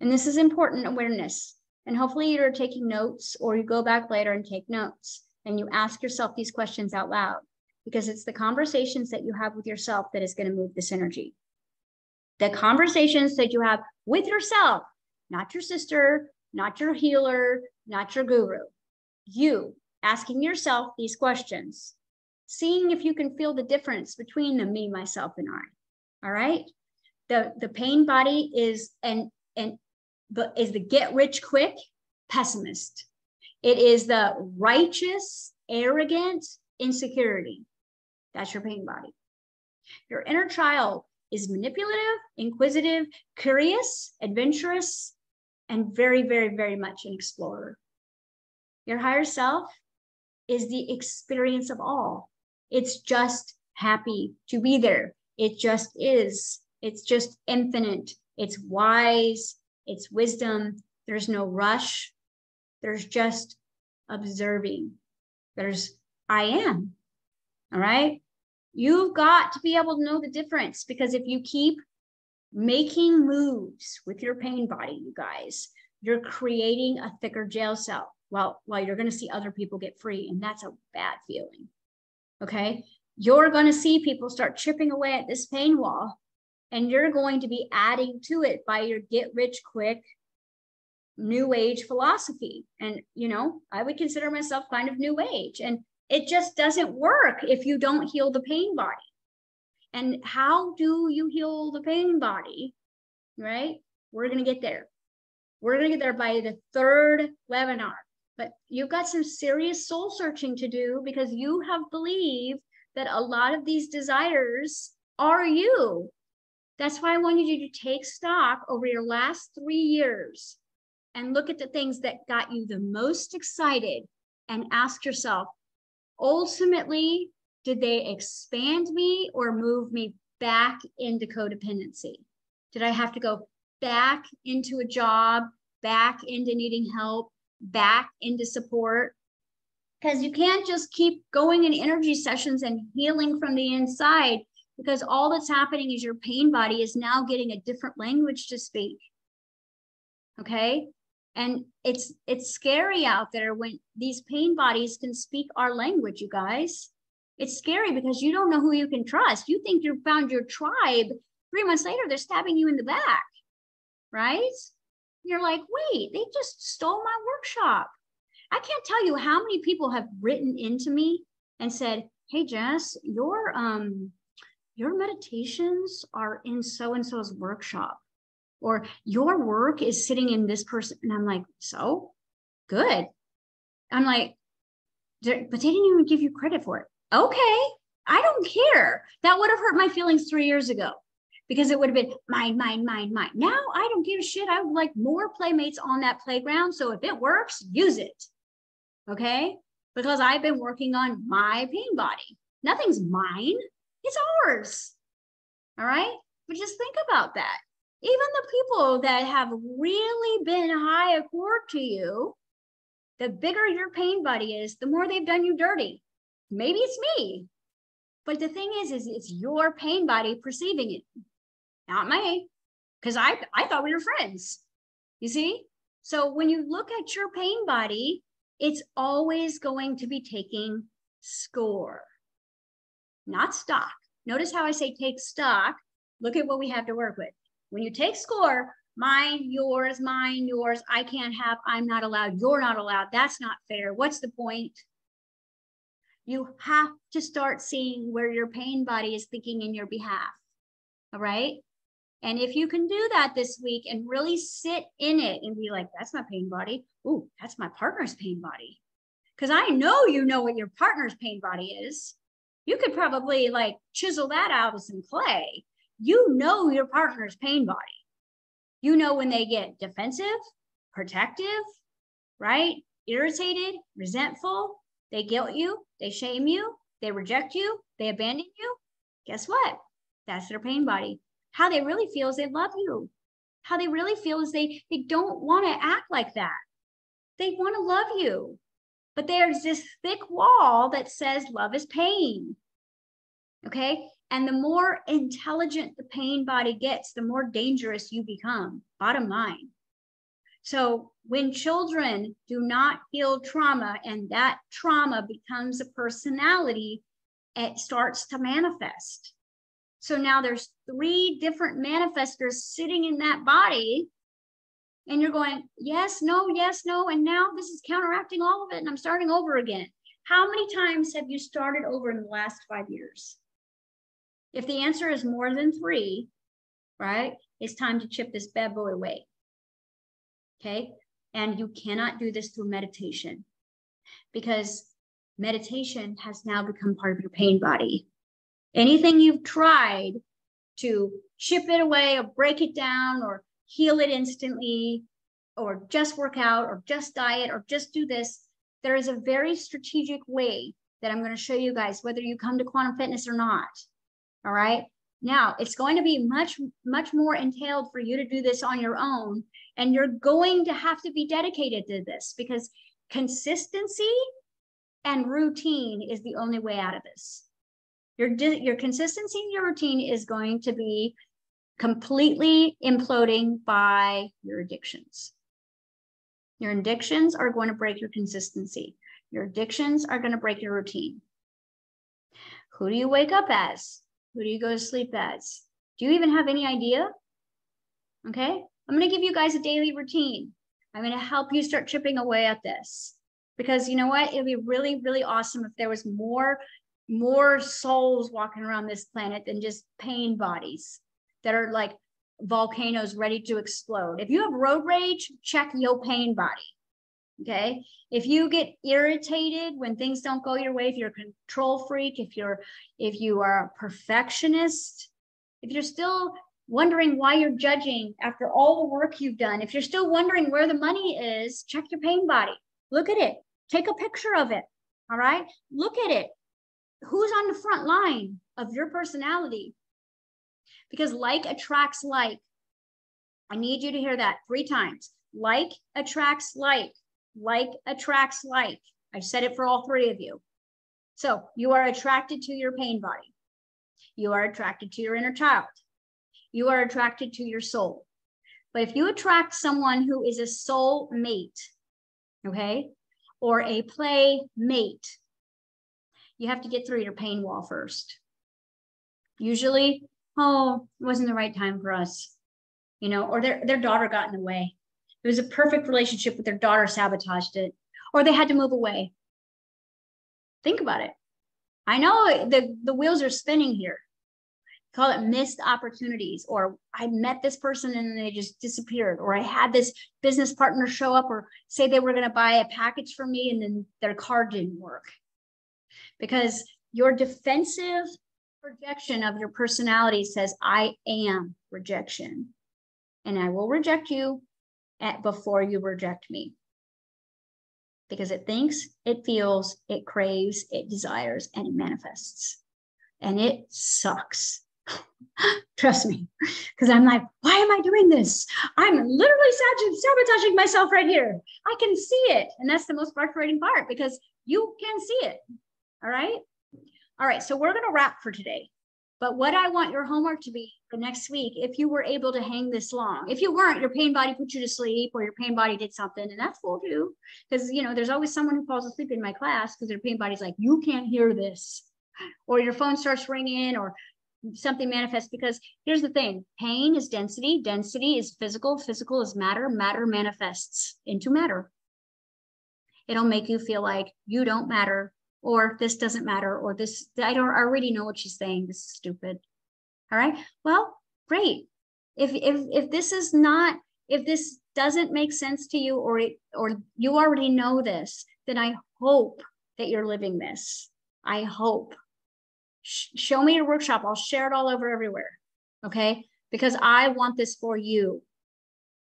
And this is important awareness. And hopefully you're taking notes or you go back later and take notes and you ask yourself these questions out loud because it's the conversations that you have with yourself that is going to move this energy. The conversations that you have with yourself, not your sister, not your healer, not your guru. You asking yourself these questions, seeing if you can feel the difference between the me, myself, and I. All right. The the pain body is and and the is the get rich quick pessimist. It is the righteous, arrogant insecurity. That's your pain body. Your inner child is manipulative, inquisitive, curious, adventurous, and very, very, very much an explorer. Your higher self is the experience of all. It's just happy to be there. It just is. It's just infinite. It's wise, it's wisdom. There's no rush. There's just observing. There's I am. All right. You've got to be able to know the difference because if you keep making moves with your pain body, you guys, you're creating a thicker jail cell while, while you're going to see other people get free. And that's a bad feeling. Okay. You're going to see people start chipping away at this pain wall and you're going to be adding to it by your get rich quick new age philosophy. And, you know, I would consider myself kind of new age. And it just doesn't work if you don't heal the pain body. And how do you heal the pain body? Right? We're going to get there. We're going to get there by the third webinar. But you've got some serious soul searching to do because you have believed that a lot of these desires are you. That's why I wanted you to take stock over your last three years and look at the things that got you the most excited and ask yourself, ultimately, did they expand me or move me back into codependency? Did I have to go back into a job, back into needing help, back into support? Because you can't just keep going in energy sessions and healing from the inside because all that's happening is your pain body is now getting a different language to speak. Okay? And it's it's scary out there when these pain bodies can speak our language, you guys. It's scary because you don't know who you can trust. You think you found your tribe. Three months later, they're stabbing you in the back, right? You're like, wait, they just stole my workshop. I can't tell you how many people have written into me and said, "Hey, Jess, your um, your meditations are in so and so's workshop or your work is sitting in this person. And I'm like, so good. I'm like, but they didn't even give you credit for it. Okay, I don't care. That would have hurt my feelings three years ago because it would have been mine, mine, mine, mine. Now I don't give a shit. I would like more playmates on that playground. So if it works, use it. Okay. Because I've been working on my pain body. Nothing's mine, it's ours. All right. But just think about that even the people that have really been high accord to you, the bigger your pain buddy is, the more they've done you dirty. Maybe it's me. But the thing is, is it's your pain body perceiving it, not me. Because I, I thought we were friends. You see? So when you look at your pain body, it's always going to be taking score, not stock. Notice how I say take stock. Look at what we have to work with. When you take score, mine, yours, mine, yours, I can't have, I'm not allowed, you're not allowed. That's not fair. What's the point? You have to start seeing where your pain body is thinking in your behalf. All right. And if you can do that this week and really sit in it and be like, that's my pain body. Ooh, that's my partner's pain body. Because I know you know what your partner's pain body is. You could probably like chisel that out with some clay you know your partner's pain body. You know when they get defensive, protective, right? Irritated, resentful, they guilt you, they shame you, they reject you, they abandon you. Guess what? That's their pain body. How they really feel is they love you. How they really feel is they, they don't want to act like that. They want to love you. But there's this thick wall that says love is pain. Okay. And the more intelligent the pain body gets, the more dangerous you become, bottom line. So when children do not heal trauma and that trauma becomes a personality, it starts to manifest. So now there's three different manifestors sitting in that body. And you're going, yes, no, yes, no. And now this is counteracting all of it. And I'm starting over again. How many times have you started over in the last five years? If the answer is more than three, right, it's time to chip this bad boy away. Okay. And you cannot do this through meditation because meditation has now become part of your pain body. Anything you've tried to chip it away or break it down or heal it instantly or just work out or just diet or just do this, there is a very strategic way that I'm going to show you guys, whether you come to quantum fitness or not all right? Now, it's going to be much, much more entailed for you to do this on your own. And you're going to have to be dedicated to this because consistency and routine is the only way out of this. Your, your consistency and your routine is going to be completely imploding by your addictions. Your addictions are going to break your consistency. Your addictions are going to break your routine. Who do you wake up as? Who do you go to sleep as? Do you even have any idea? Okay, I'm to give you guys a daily routine. I'm to help you start chipping away at this because you know what? It'd be really, really awesome if there was more, more souls walking around this planet than just pain bodies that are like volcanoes ready to explode. If you have road rage, check your pain body. Okay. If you get irritated when things don't go your way, if you're a control freak, if you're if you are a perfectionist, if you're still wondering why you're judging after all the work you've done, if you're still wondering where the money is, check your pain body. Look at it. Take a picture of it. All right. Look at it. Who's on the front line of your personality? because like attracts like. I need you to hear that three times. Like attracts like. Like attracts like. I said it for all three of you. So you are attracted to your pain body. You are attracted to your inner child. You are attracted to your soul. But if you attract someone who is a soul mate, okay, or a play mate, you have to get through your pain wall first. Usually oh, it wasn't the right time for us, you know, or their, their daughter got in the way. It was a perfect relationship, but their daughter sabotaged it, or they had to move away. Think about it. I know the, the wheels are spinning here. Call it missed opportunities, or I met this person and they just disappeared, or I had this business partner show up or say they were going to buy a package for me and then their card didn't work. Because your defensive projection of your personality says, I am rejection. And I will reject you at before you reject me. Because it thinks, it feels, it craves, it desires, and it manifests. And it sucks. Trust me. Because I'm like, why am I doing this? I'm literally sabotaging myself right here. I can see it. And that's the most frustrating part because you can see it. All right. All right, so we're going to wrap for today. But what I want your homework to be for next week, if you were able to hang this long, if you weren't, your pain body put you to sleep or your pain body did something, and that's cool too. Because, you know, there's always someone who falls asleep in my class because their pain body's like, you can't hear this. Or your phone starts ringing or something manifests because here's the thing pain is density, density is physical, physical is matter, matter manifests into matter. It'll make you feel like you don't matter, or this doesn't matter, or this, I don't I already know what she's saying. This is stupid. All right. Well, great. If if if this is not, if this doesn't make sense to you, or it, or you already know this, then I hope that you're living this. I hope. Sh- show me your workshop. I'll share it all over everywhere. Okay. Because I want this for you.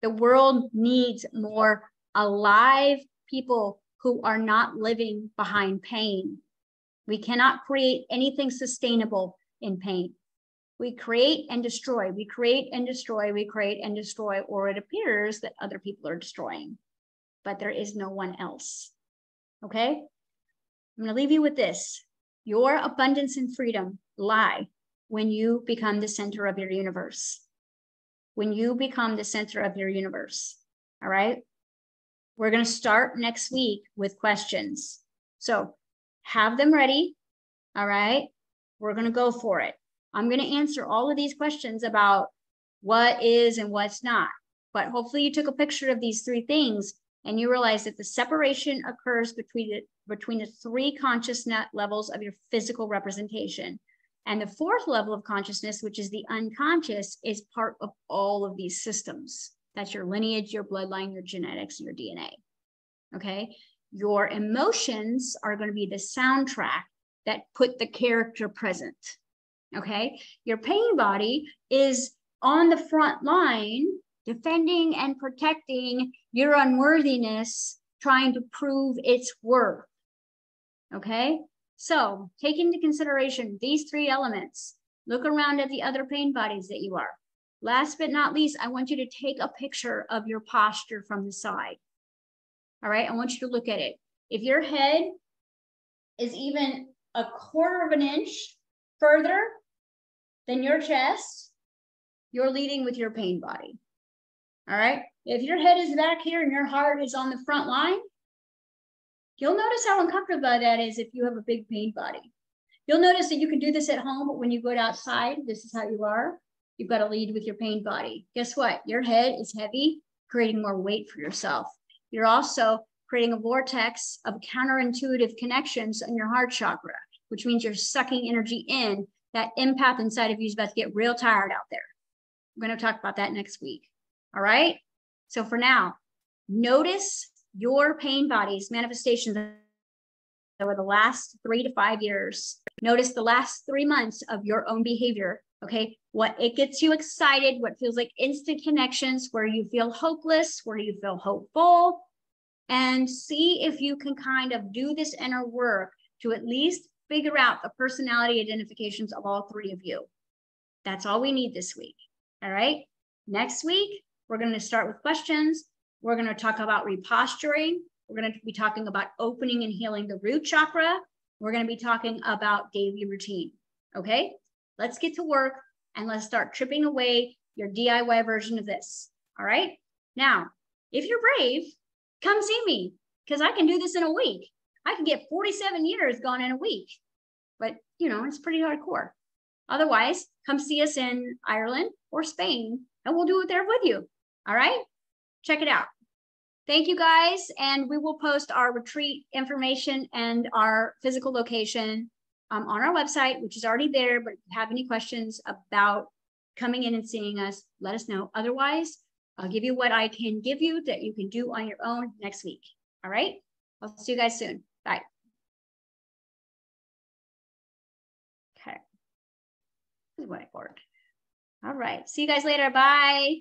The world needs more alive people who are not living behind pain. We cannot create anything sustainable in pain. We create and destroy, we create and destroy, we create and destroy, or it appears that other people are destroying, but there is no one else. Okay? I'm going to leave you with this. Your abundance and freedom lie when you become the center of your universe. When you become the center of your universe. All right? We're going to start next week with questions. So have them ready. All right. We're going to go for it. I'm going to answer all of these questions about what is and what's not. But hopefully, you took a picture of these three things and you realize that the separation occurs between the, between the three consciousness levels of your physical representation. And the fourth level of consciousness, which is the unconscious, is part of all of these systems. That's your lineage, your bloodline, your genetics, your DNA. Okay. Your emotions are going to be the soundtrack that put the character present. Okay. Your pain body is on the front line, defending and protecting your unworthiness, trying to prove its worth. Okay. So take into consideration these three elements Look around at the other pain bodies that you are. Last but not least, I want you to take a picture of your posture from the side. All right, I want you to look at it. If your head is even a quarter of an inch further than your chest, you're leading with your pain body. All right. If your head is back here and your heart is on the front line, you'll notice how uncomfortable that is if you have a big pain body. You'll notice that you can do this at home, but when you go outside, this is how you are. You've got to lead with your pain body. Guess what? Your head is heavy, creating more weight for yourself. You're also creating a vortex of counterintuitive connections in your heart chakra, which means you're sucking energy in. That empath inside of you is about to get real tired out there. We're going to talk about that next week. All right. So for now, notice your pain bodies, manifestations over the last three to five years. Notice the last three months of your own behavior. Okay. What it gets you excited, what feels like instant connections, where you feel hopeless, where you feel hopeful, and see if you can kind of do this inner work to at least figure out the personality identifications of all three of you. That's all we need this week. All right. Next week, we're going to start with questions. We're going to talk about reposturing. We're going to be talking about opening and healing the root chakra. We're going to be talking about daily routine. Okay. Let's get to work and let's start tripping away your DIY version of this. All right. Now, if you're brave, come see me because I can do this in a week. I can get 47 years gone in a week, but you know, it's pretty hardcore. Otherwise, come see us in Ireland or Spain and we'll do it there with you. All right. Check it out. Thank you guys. And we will post our retreat information and our physical location um, on our website, which is already there. But if you have any questions about coming in and seeing us, let us know. Otherwise, I'll give you what I can give you that you can do on your own next week. All right. I'll see you guys soon. This is ordered. All right. See you guys later. Bye.